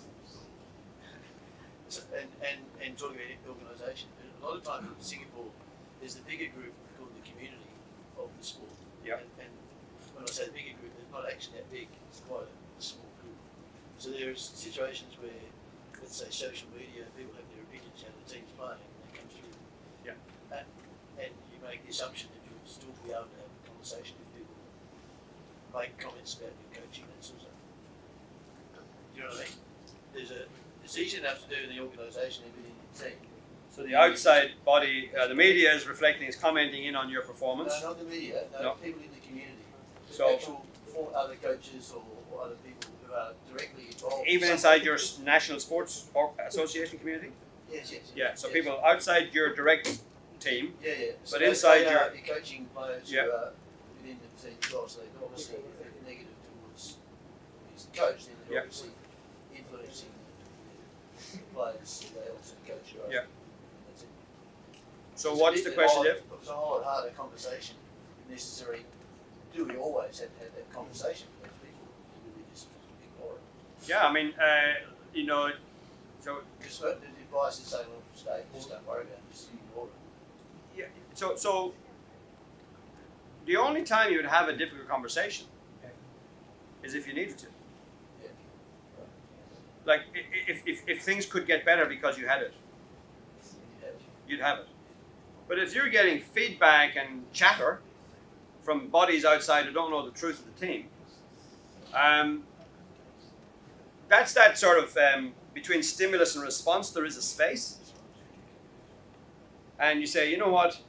so, and, and, and talking about organisation, a lot of times in Singapore, there's the bigger group called the community of the sport. Yep. And, and when I say the bigger group, they're not actually that big, it's quite a, a small group. So there's situations where, let's say social media, people have their opinions how the team's playing and they come through. Yeah. And, and you make the assumption that you'll still be able to have a conversation with people, make comments about your coaching and sort of you know what I mean? There's a, it's easy enough to do in the organisation the team. So the outside body, uh, the media is reflecting, is commenting in on your performance. No, not the media, no, No. people in the community. So- Actual, for other coaches or, or other people who are directly involved. Even inside your national sports association community. Yes, yes. Yeah. So yes. people outside your direct team. Yeah, yeah. So But they- inside your- are, coaching players Yeah. who are within the team as well, so they've obviously negative towards his coach, then they're Yeah. obviously the players who they also coach. Right? Yeah. That's it. So It's what's the question, Jeff? It's a whole harder conversation, necessary. Do we always have to have that conversation with those people? Do we just ignore it? Yeah, I mean, uh, you know, so Because the advice is saying, well, stay, just don't worry about it, just ignore it. yeah, so so the only time you would have a difficult conversation is if you needed to. Like if, if, if things could get better because you had it, you'd have it. But if you're getting feedback and chatter from bodies outside who don't know the truth of the team, um, that's that sort of um, between stimulus and response, there is a space. And you say, you know what?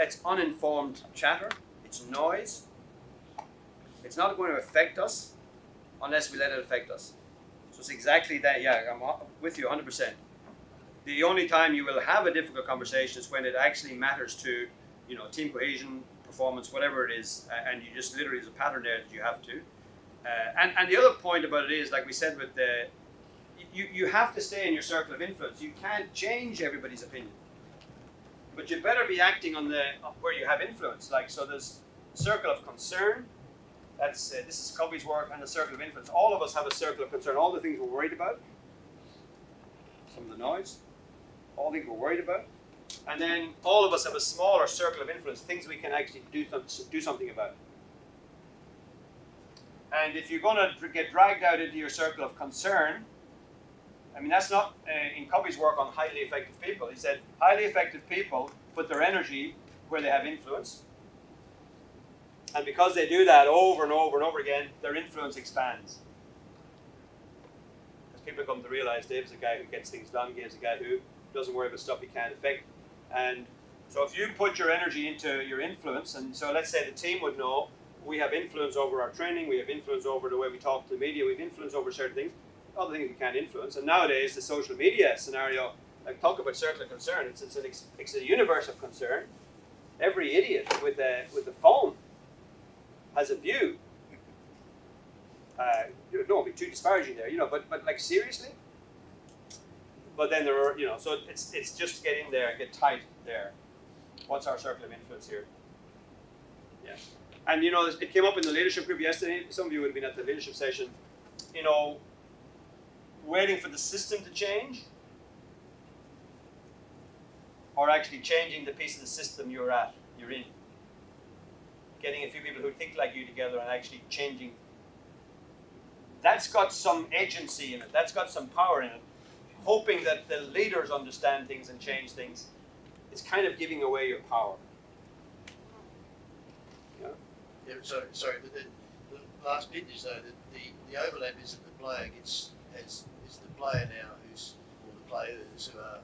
It's uninformed chatter, it's noise. It's not going to affect us unless we let it affect us. So it's exactly that. Yeah, I'm with you 100%. The only time you will have a difficult conversation is when it actually matters to, you know, team cohesion, performance, whatever it is, and you just literally there's a pattern there that you have to. Uh, and, and the other point about it is, like we said with the, you, you have to stay in your circle of influence. You can't change everybody's opinion. But you better be acting on the where you have influence. Like so, there's circle of concern. That's uh, this is Covey's work and the circle of influence. All of us have a circle of concern. All the things we're worried about. Some of the noise. All the things we're worried about. And then all of us have a smaller circle of influence. Things we can actually do do something about. And if you're going to get dragged out into your circle of concern, I mean, that's not uh, in Covey's work on highly effective people. He said highly effective people put their energy where they have influence. And because they do that over and over and over again, their influence expands. As people come to realize Dave's a guy who gets things done, Dave's a guy who doesn't worry about stuff he can't affect. And so if you put your energy into your influence, and so let's say the team would know we have influence over our training, we have influence over the way we talk to the media, we have influence over certain things, other things we can't influence. And nowadays, the social media scenario, like talk about circle of concern, it's, it's, an it's a universe of concern. Every idiot with a, with the phone has a view. Uh, you know, be too disparaging there, you know, but, but like seriously? But then there are, you know, so it's, it's just get in there, get tight there. What's our circle of influence here? Yeah. And you know, it came up in the leadership group yesterday. Some of you would have been at the leadership session. You know, waiting for the system to change, or actually changing the piece of the system you're at, you're in. Getting a few people who think like you together and actually changing. That's got some agency in it. That's got some power in it. Hoping that the leaders understand things and change things. It's kind of giving away your power. Yeah, sorry, sorry, but the, the last bit is though that the, the overlap is that the player gets has is the player now who's or the players who are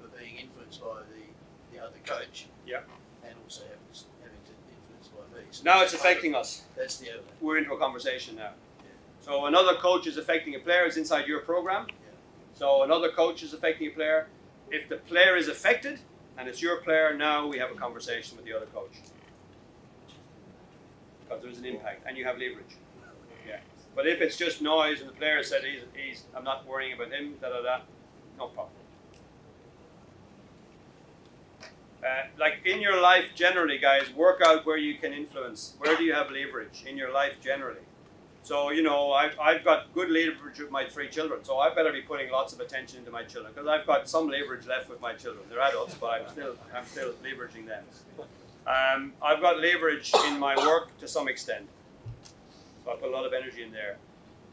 who are being influenced by the, the other coach. Yep. And also having, having to influence by me. So Now it's affecting us. That's the overlap. We're into a conversation now. So another coach is affecting a player is inside your program. So another coach is affecting a player. If the player is affected and it's your player, now we have a conversation with the other coach. Because there's an impact and you have leverage. Yeah. But if it's just noise and the player said he's, he's I'm not worrying about him, da da da, no problem. Uh, like in your life generally, guys, work out where you can influence. Where do you have leverage in your life generally? So, you know, I've, I've got good leverage with my three children, so I better be putting lots of attention into my children because I've got some leverage left with my children. They're adults, but I'm still, I'm still leveraging them. Um, I've got leverage in my work to some extent, so I put a lot of energy in there.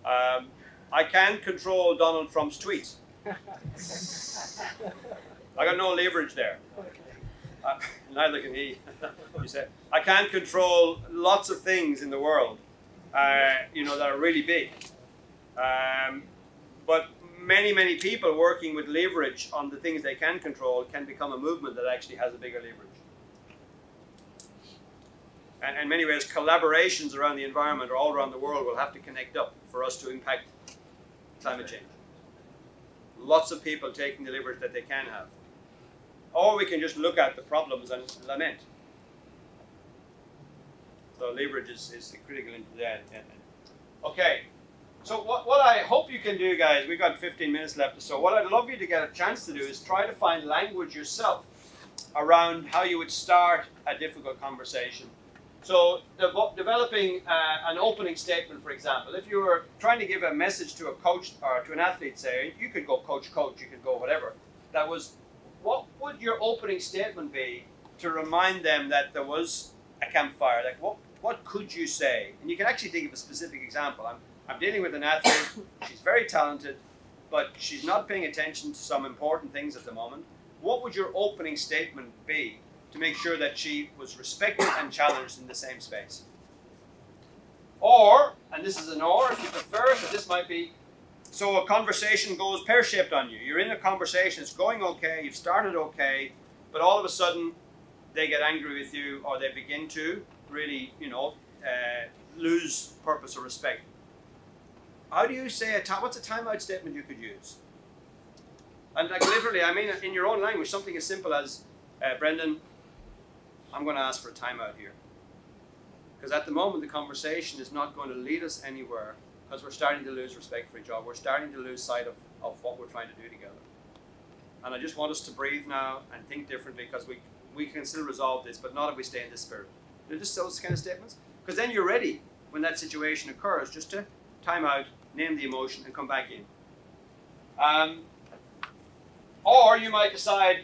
Um, I can control Donald Trump's tweets. [LAUGHS] I got no leverage there. Neither can he. [LAUGHS] you said I can't control lots of things in the world, uh, you know, that are really big. Um, but many, many people working with leverage on the things they can control can become a movement that actually has a bigger leverage. And in many ways, collaborations around the environment or all around the world will have to connect up for us to impact climate change. Lots of people taking the leverage that they can have. Or we can just look at the problems and lament. So leverage is, is critical into that. Okay, so what, what I hope you can do, guys, we've got 15 minutes left. So what I'd love you to get a chance to do is try to find language yourself around how you would start a difficult conversation. So de developing uh, an opening statement, for example, if you were trying to give a message to a coach or to an athlete, say, you could go coach, coach, you could go whatever. That was, what would your opening statement be to remind them that there was a campfire? Like, what, what could you say? And you can actually think of a specific example. I'm, I'm dealing with an athlete, [COUGHS] she's very talented, but she's not paying attention to some important things at the moment. What would your opening statement be to make sure that she was respected and challenged in the same space? Or, and this is an or if you prefer, but this might be so a conversation goes pear shaped on you. You're in a conversation, it's going okay, you've started okay, but all of a sudden they get angry with you or they begin to really, you know, uh, lose purpose or respect. How do you say a time? What's a timeout statement you could use? And like literally, I mean, in your own language, something as simple as, uh, Brendan, I'm going to ask for a timeout here. Because at the moment, the conversation is not going to lead us anywhere because we're starting to lose respect for each other. We're starting to lose sight of, of what we're trying to do together. And I just want us to breathe now and think differently because we, we can still resolve this, but not if we stay in this spirit. They're just those kind of statements. Because then you're ready when that situation occurs just to time out, name the emotion, and come back in. Um, or you might decide,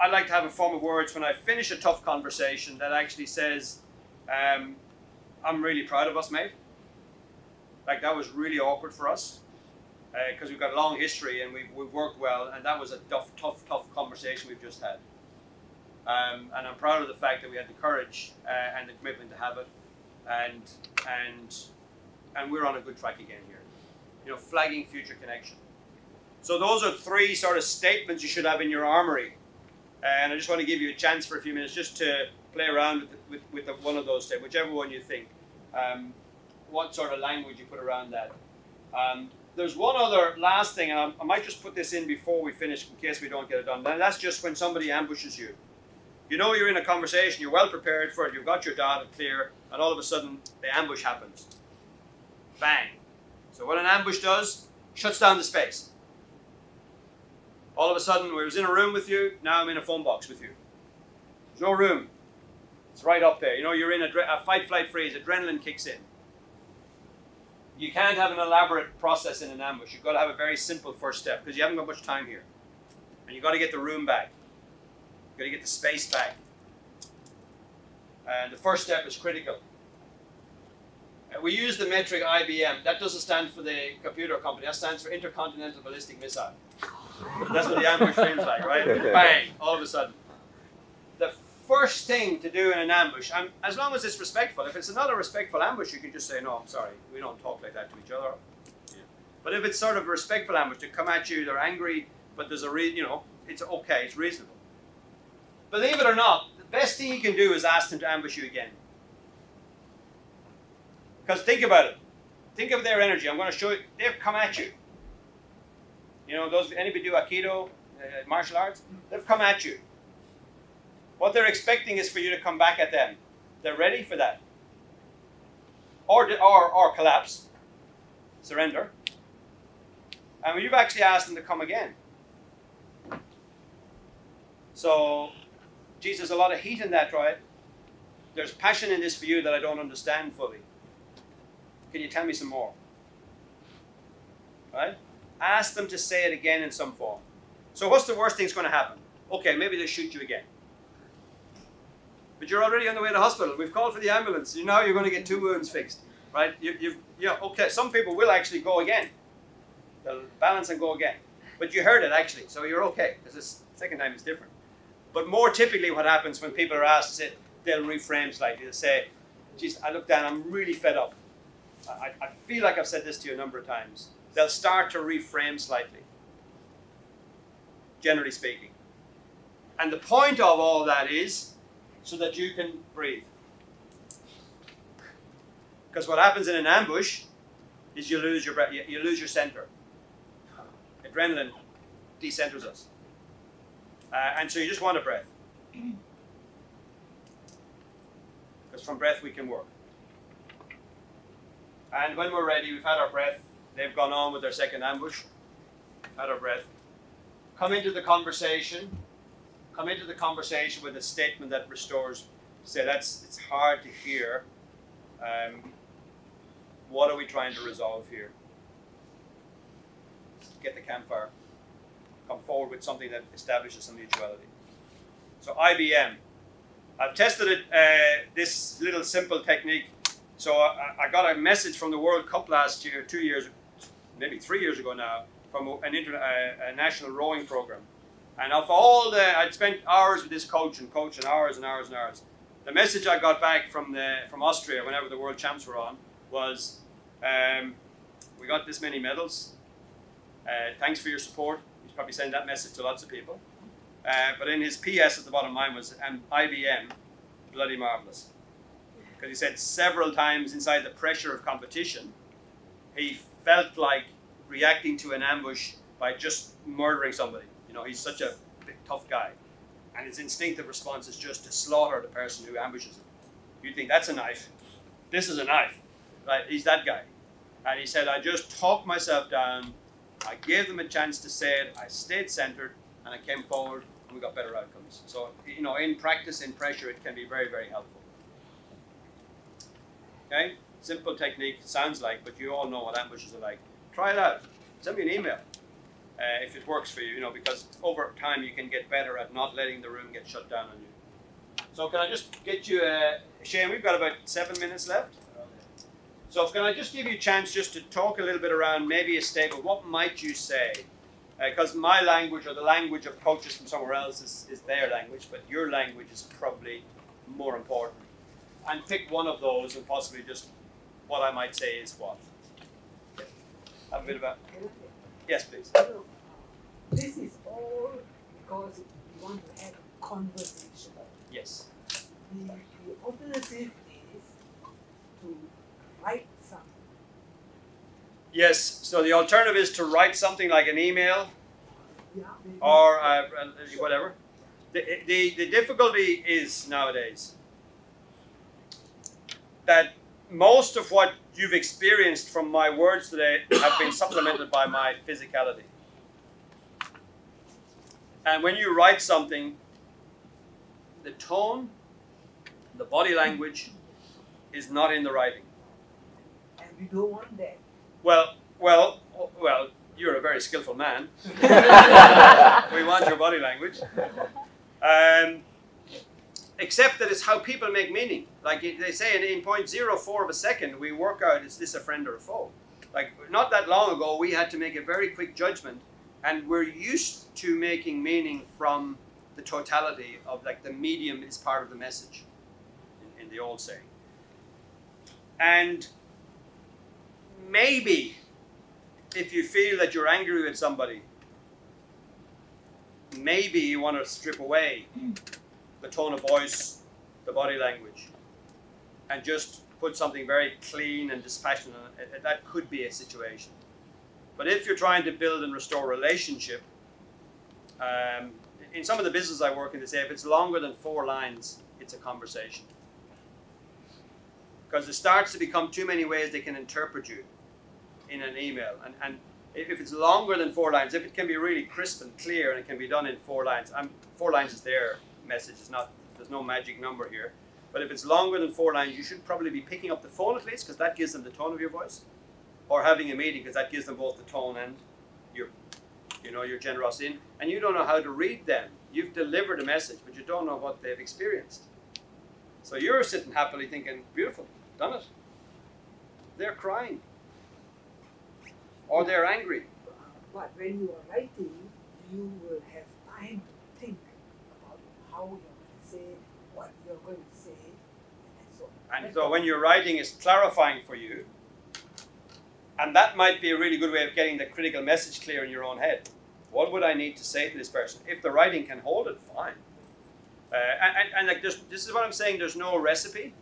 I'd like to have a form of words when I finish a tough conversation that actually says, um, I'm really proud of us, mate. Like that was really awkward for us because uh, we've got a long history and we've, we've worked well, and that was a tough, tough, tough conversation we've just had. Um, and I'm proud of the fact that we had the courage uh, and the commitment to have it, and and and we're on a good track again here. You know, flagging future connection. So those are three sort of statements you should have in your armory. And I just want to give you a chance for a few minutes just to play around with, with, with the, one of those statements, whichever one you think. Um, what sort of language you put around that. Um, there's one other last thing, and I, I, might just put this in before we finish in case we don't get it done. And that's just when somebody ambushes you. You know you're in a conversation, you're well prepared for it, you've got your data clear, and all of a sudden the ambush happens. Bang. So what an ambush does, shuts down the space. All of a sudden, I was in a room with you, now I'm in a phone box with you. There's no room. It's right up there. You know, you're in a, a fight, flight, freeze. Adrenaline kicks in. You can't have an elaborate process in an ambush. You've got to have a very simple first step because you haven't got much time here. And you've got to get the room back. You've got to get the space back. And the first step is critical. And we use the metric IBM. That doesn't stand for the computer company. That stands for Intercontinental Ballistic Missile. That's what the ambush feels like, right? [LAUGHS] Bang! All of a sudden. First thing to do in an ambush, and as long as it's respectful, if it's not a respectful ambush, you can just say, no, I'm sorry, we don't talk like that to each other. Yeah. But if it's sort of a respectful ambush, to come at you, they're angry, but there's a re- you know, it's okay, it's reasonable. Believe it or not, the best thing you can do is ask them to ambush you again. Because think about it. Think of their energy. I'm going to show you. They've come at you. You know, those anybody do Aikido, uh, martial arts? They've come at you. What they're expecting is for you to come back at them. They're ready for that. Or, or, or collapse, surrender. And you've actually asked them to come again. So, there's a lot of heat in that, right? There's passion in this for you that I don't understand fully. Can you tell me some more? Right? Ask them to say it again in some form. So, what's the worst thing that's going to happen? Okay, maybe they shoot you again. But you're already on the way to the hospital. We've called for the ambulance. You know you're going to get two wounds fixed, right? You, yeah, okay. Some people will actually go again. They'll balance and go again. But you heard it actually, so you're okay because this second time is different. But more typically, what happens when people are asked, it, they'll reframe slightly. They'll say, "Geez, I look down. I'm really fed up. I, I feel like I've said this to you a number of times." They'll start to reframe slightly. Generally speaking. And the point of all that is so that you can breathe. Because what happens in an ambush is you lose your breath, you, lose your center. Adrenaline decenters us. Uh, and so you just want a breath. [CLEARS THROAT] Because from breath we can work. And when we're ready, we've had our breath, they've gone on with their second ambush, had our breath. Come into the conversation, come into the conversation with a statement that restores. Say that's it's hard to hear. Um, what are we trying to resolve here? Get the campfire. Come forward with something that establishes some mutuality. So IBM. I've tested it. Uh, this little simple technique. So I, I, got a message from the World Cup last year, two years, maybe three years ago now, from an inter, uh, a national rowing program and of all the, I'd spent hours with this coach and coach and hours and hours and hours. The message I got back from the from Austria whenever the world champs were on was, um, "We got this many medals. Uh, thanks for your support." He's probably sending that message to lots of people. Uh, but in his PS at the bottom line was, "And IBM, bloody marvelous," because he said several times inside the pressure of competition, he felt like reacting to an ambush by just murdering somebody know, he's such a big, tough guy. And his instinctive response is just to slaughter the person who ambushes him. You think that's a knife. This is a knife. Right? He's that guy. And he said, I just talked myself down. I gave them a chance to say it. I stayed centered and I came forward and we got better outcomes. So, you know, in practice, in pressure, it can be very, very helpful. Okay? Simple technique, sounds like, but you all know what ambushes are like. Try it out. Send me an email uh, if it works for you, you know, because over time you can get better at not letting the room get shut down on you. So can I just get you, uh, Shane, we've got about seven minutes left. So can I just give you a chance just to talk a little bit around maybe a statement, what might you say? Because uh, my language or the language of coaches from somewhere else is, is their language, but your language is probably more important. And pick one of those and possibly just what I might say is what. Have a bit about. Yes, please. This is all because we want to have a conversation. Yes. The, the alternative is to write something. Yes, so the alternative is to write something like an email Yeah, or uh, uh, whatever. The, the, the difficulty is nowadays that most of what you've experienced from my words today have been supplemented by my physicality. And when you write something, the tone, The body language is not in the writing. And we don't want that. Well, well, well, you're a very skillful man. [LAUGHS] we want your body language. Um, except that it's how people make meaning. Like they say in, in 0.04 of a second, we work out is this a friend or a foe. Like not that long ago, we had to make a very quick judgment, and we're used to making meaning from the totality of like the medium is part of the message, in, in the old saying. And maybe if you feel that you're angry with somebody, maybe you want to strip away the tone of voice, the body language, and just put something very clean and dispassionate. Eh, eh, that could be a situation. But if you're trying to build and restore relationship, um, in some of the business I work in, they say if it's longer than four lines, it's a conversation. Because it starts to become too many ways they can interpret you in an email. And, and if it's longer than four lines, if it can be really crisp and clear and it can be done in four lines, I'm, four lines is their message, it's not, there's no magic number here. But if it's longer than four lines, you should probably be picking up the phone at least because that gives them the tone of your voice. Or having a meeting because that gives them both the tone and your, you know, your generosity. And you don't know how to read them. You've delivered a message, but you don't know what they've experienced. So you're sitting happily thinking, beautiful, done it. They're crying. Or they're angry. But uh, when you are writing, you will have time how you're going to say, what you're going to say, and so. And so when you're writing, it's clarifying for you. And that might be a really good way of getting the critical message clear in your own head. What would I need to say to this person? If the writing can hold it, fine. Uh, and, and, like this, this is what I'm saying. There's no recipe.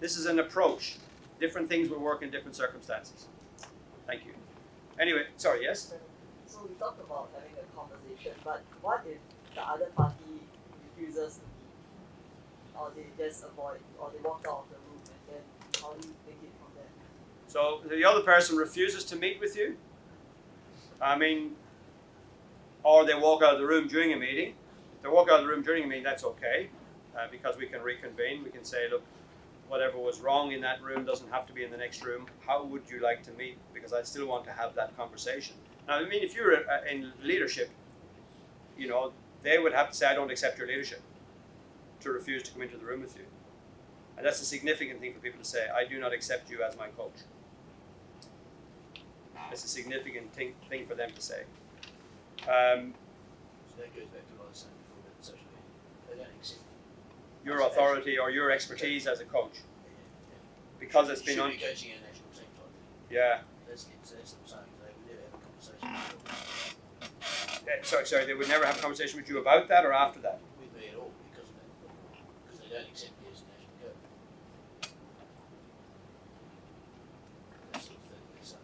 This is an approach. Different things will work in different circumstances. Thank you. Anyway, sorry. Yes. So we talked about having a conversation, but what if the other party to meet, or they just avoid, or they walk out of the room, and then how do you take it from there? So the other person refuses to meet with you. I mean, or they walk out of the room during a meeting. If they walk out of the room during a meeting, that's okay, uh, because we can reconvene. We can say, look, whatever was wrong in that room doesn't have to be in the next room. How would you like to meet? Because I still want to have that conversation. Now, I mean, if you're uh, in leadership, you know, they would have to say, I don't accept your leadership, to refuse to come into the room with you. And that's a significant thing for people to say, I do not accept you as my coach. It's a significant thing, thing for them to say. Um, So that goes back to what I was saying before about the social media. They don't accept your authority or your expertise as a coach, because it's been on. be coaching our national team type. Yeah. That's that's the saying. They would never have a conversation Uh, sorry, sorry. They would never have a conversation with you about that or after that. with me at all because of that. Because they don't accept me as a national coach. That sort of thing. So,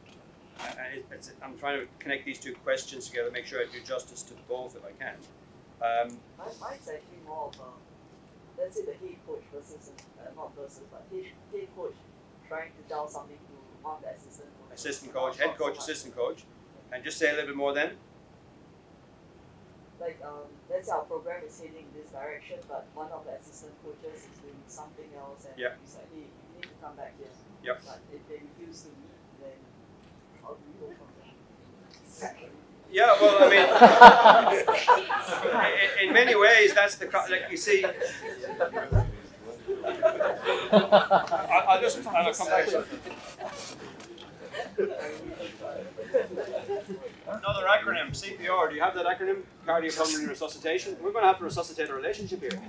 and it, it's, I'm trying to connect these two questions together, make sure I do justice to both if I can. Um, My, mine's actually more of a, let's say the head coach versus, uh, not versus, but head, head coach trying to tell something to one of the assistant coaches. assistant coach, head coach, assistant coach, and just say a little bit more then. Like, um, let's say our program is heading this direction, but one of the assistant coaches is doing something else, and Yeah. he's like, hey, you need to come back here. Yep. But if they refuse to meet, then how do we go from there? Yeah, well, I mean, [LAUGHS] in, in many ways, that's the co- like you see. [LAUGHS] I, I'll just I'll come back to it. Another acronym, CPR. Do you have that acronym? Cardiopulmonary resuscitation. We're going to have to resuscitate a relationship here.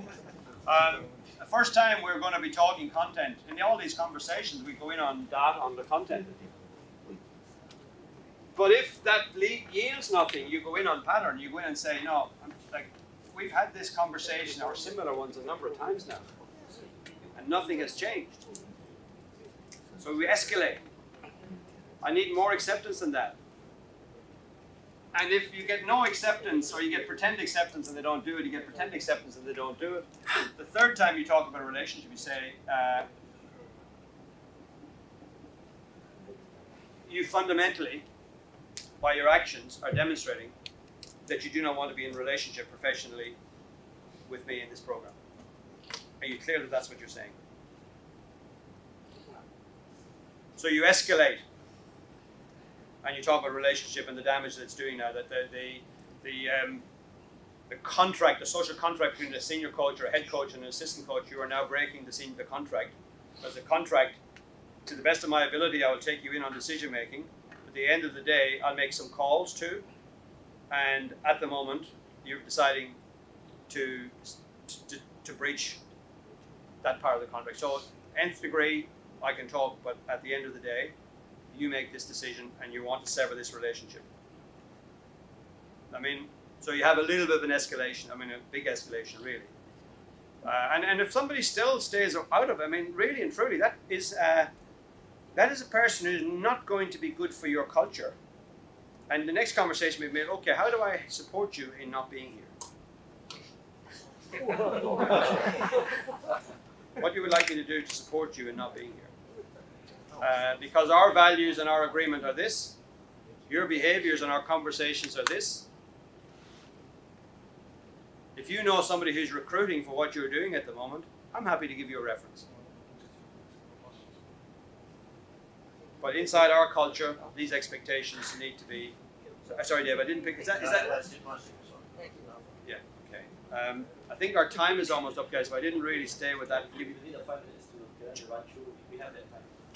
Um, the first time we're going to be talking content. In all these conversations, we go in on data on the content. But if that yields nothing, you go in on pattern. You go in and say, no, I'm, like we've had this conversation or similar ones a number of times now, and nothing has changed. So we escalate. I need more acceptance than that. And if you get no acceptance, or you get pretend acceptance and they don't do it, you get pretend acceptance and they don't do it. The third time you talk about a relationship, you say, uh, you fundamentally, by your actions, are demonstrating that you do not want to be in relationship professionally with me in this program. Are you clear that that's what you're saying? So you escalate, and you talk about relationship and the damage that it's doing now. That the the the um, the contract, the social contract between a senior coach or head coach and an assistant coach, you are now breaking the senior the contract. Because the contract, to the best of my ability, I will take you in on decision making. At the end of the day, I'll make some calls too, and at the moment, you're deciding to to, to breach that part of the contract. So, nth degree, I can talk, but at the end of the day, you make this decision and you want to sever this relationship. I mean, so you have a little bit of an escalation. I mean, a big escalation, really. Uh, and, and if somebody still stays out of it, I mean, really and truly, that is uh, that is a person who's not going to be good for your culture. And the next conversation we made, okay, how do I support you in not being here? [LAUGHS] what do you would like me to do to support you in not being here? Uh, because our values and our agreement are this, your behaviors and our conversations are this. If you know somebody who's recruiting for what you're doing at the moment, I'm happy to give you a reference. But inside our culture, these expectations need to be. Sorry, Dave, I didn't pick. Is that? Is that? Yeah. Okay. Um, I think our time is almost up, guys. But I didn't really stay with that. We have that.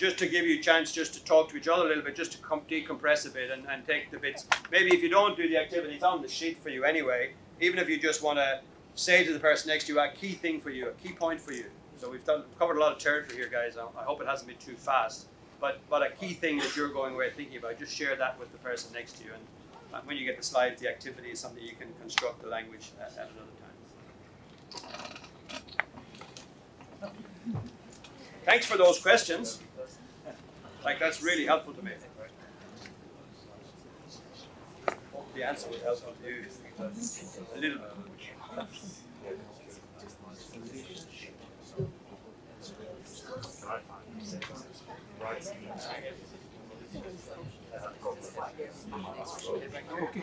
Just to give you a chance, just to talk to each other a little bit, just to com- decompress a bit and, and take the bits. Maybe if you don't do the activity, it's on the sheet for you anyway. Even if you just want to say to the person next to you a key thing for you, a key point for you. So we've done covered a lot of territory here, guys. I hope it hasn't been too fast. But but a key thing that you're going away thinking about, just share that with the person next to you. And uh, when you get the slides, the activity is something you can construct the language at, at another time. Thanks for those questions. Like that's really helpful to me. Hope the answer was helpful to you. A little bit. Okay.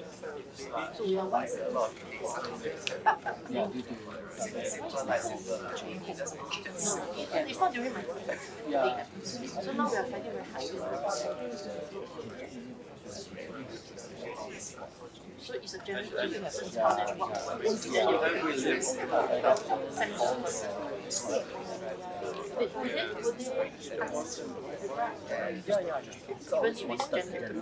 It's not during my yeah. So now we are finding very high. So it's a general keeping a system that works. Then you can central person. Wait, would they, would they ask even if it's generated?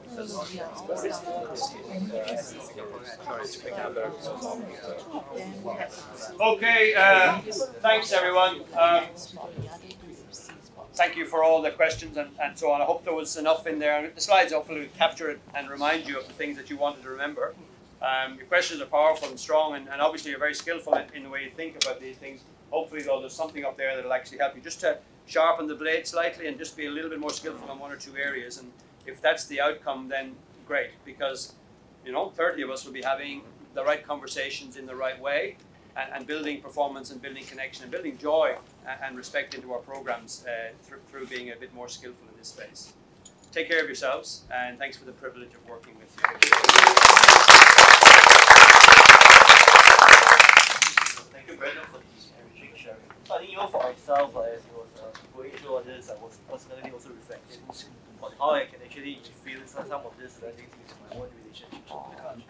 Okay, uh, thanks everyone. Um, thank you for all the questions and, and so on. I hope there was enough in there. The slides hopefully capture it and remind you of the things that you wanted to remember. Um, your questions are powerful and strong, and, and obviously you're very skillful in, in the way you think about these things. Hopefully, though, there's something up there that'll actually help you just to sharpen the blade slightly and just be a little bit more skillful in one or two areas. And if that's the outcome, then great because you know 30 of us will be having the right conversations in the right way and, and building performance and building connection and building joy and, and respect into our programs uh, through, through being a bit more skillful in this space. Take care of yourselves and thanks for the privilege of working with you. Thank you, Brendan, for the enriching sharing. I think even for uh, as I was uh, going through all this, was also reflecting on how I can actually infuse some some of this learning into my own relationships with my country.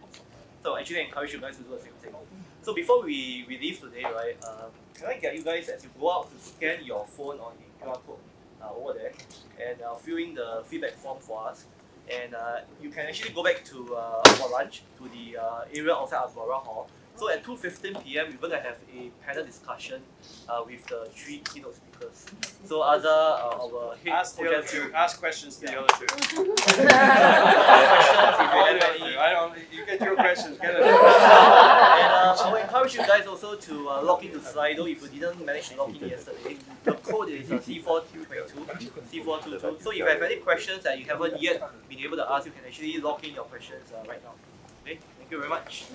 So actually encourage you guys to do the same thing. So before we, we leave today, right, um, can I get you guys as you go out to scan your phone on the QR code uh, over there and uh, fill in the feedback form for us. And uh, you can actually go back to uh, for lunch to the uh, area outside Agora Hall. So at 2.15 p.m. we're going to have a panel discussion uh, with the three keynote speakers. So other uh, our head Ask the other two. Ask questions to the Yeah. other two. you I have don't, any. I don't, you get your questions. Get it. and uh, I will encourage you guys also to uh, log into Slido if you didn't manage to log in yesterday. The code is uh, C422, C422. So if you have any questions that you haven't yet been able to ask, you can actually log in your questions uh, right now. Okay, thank you very much.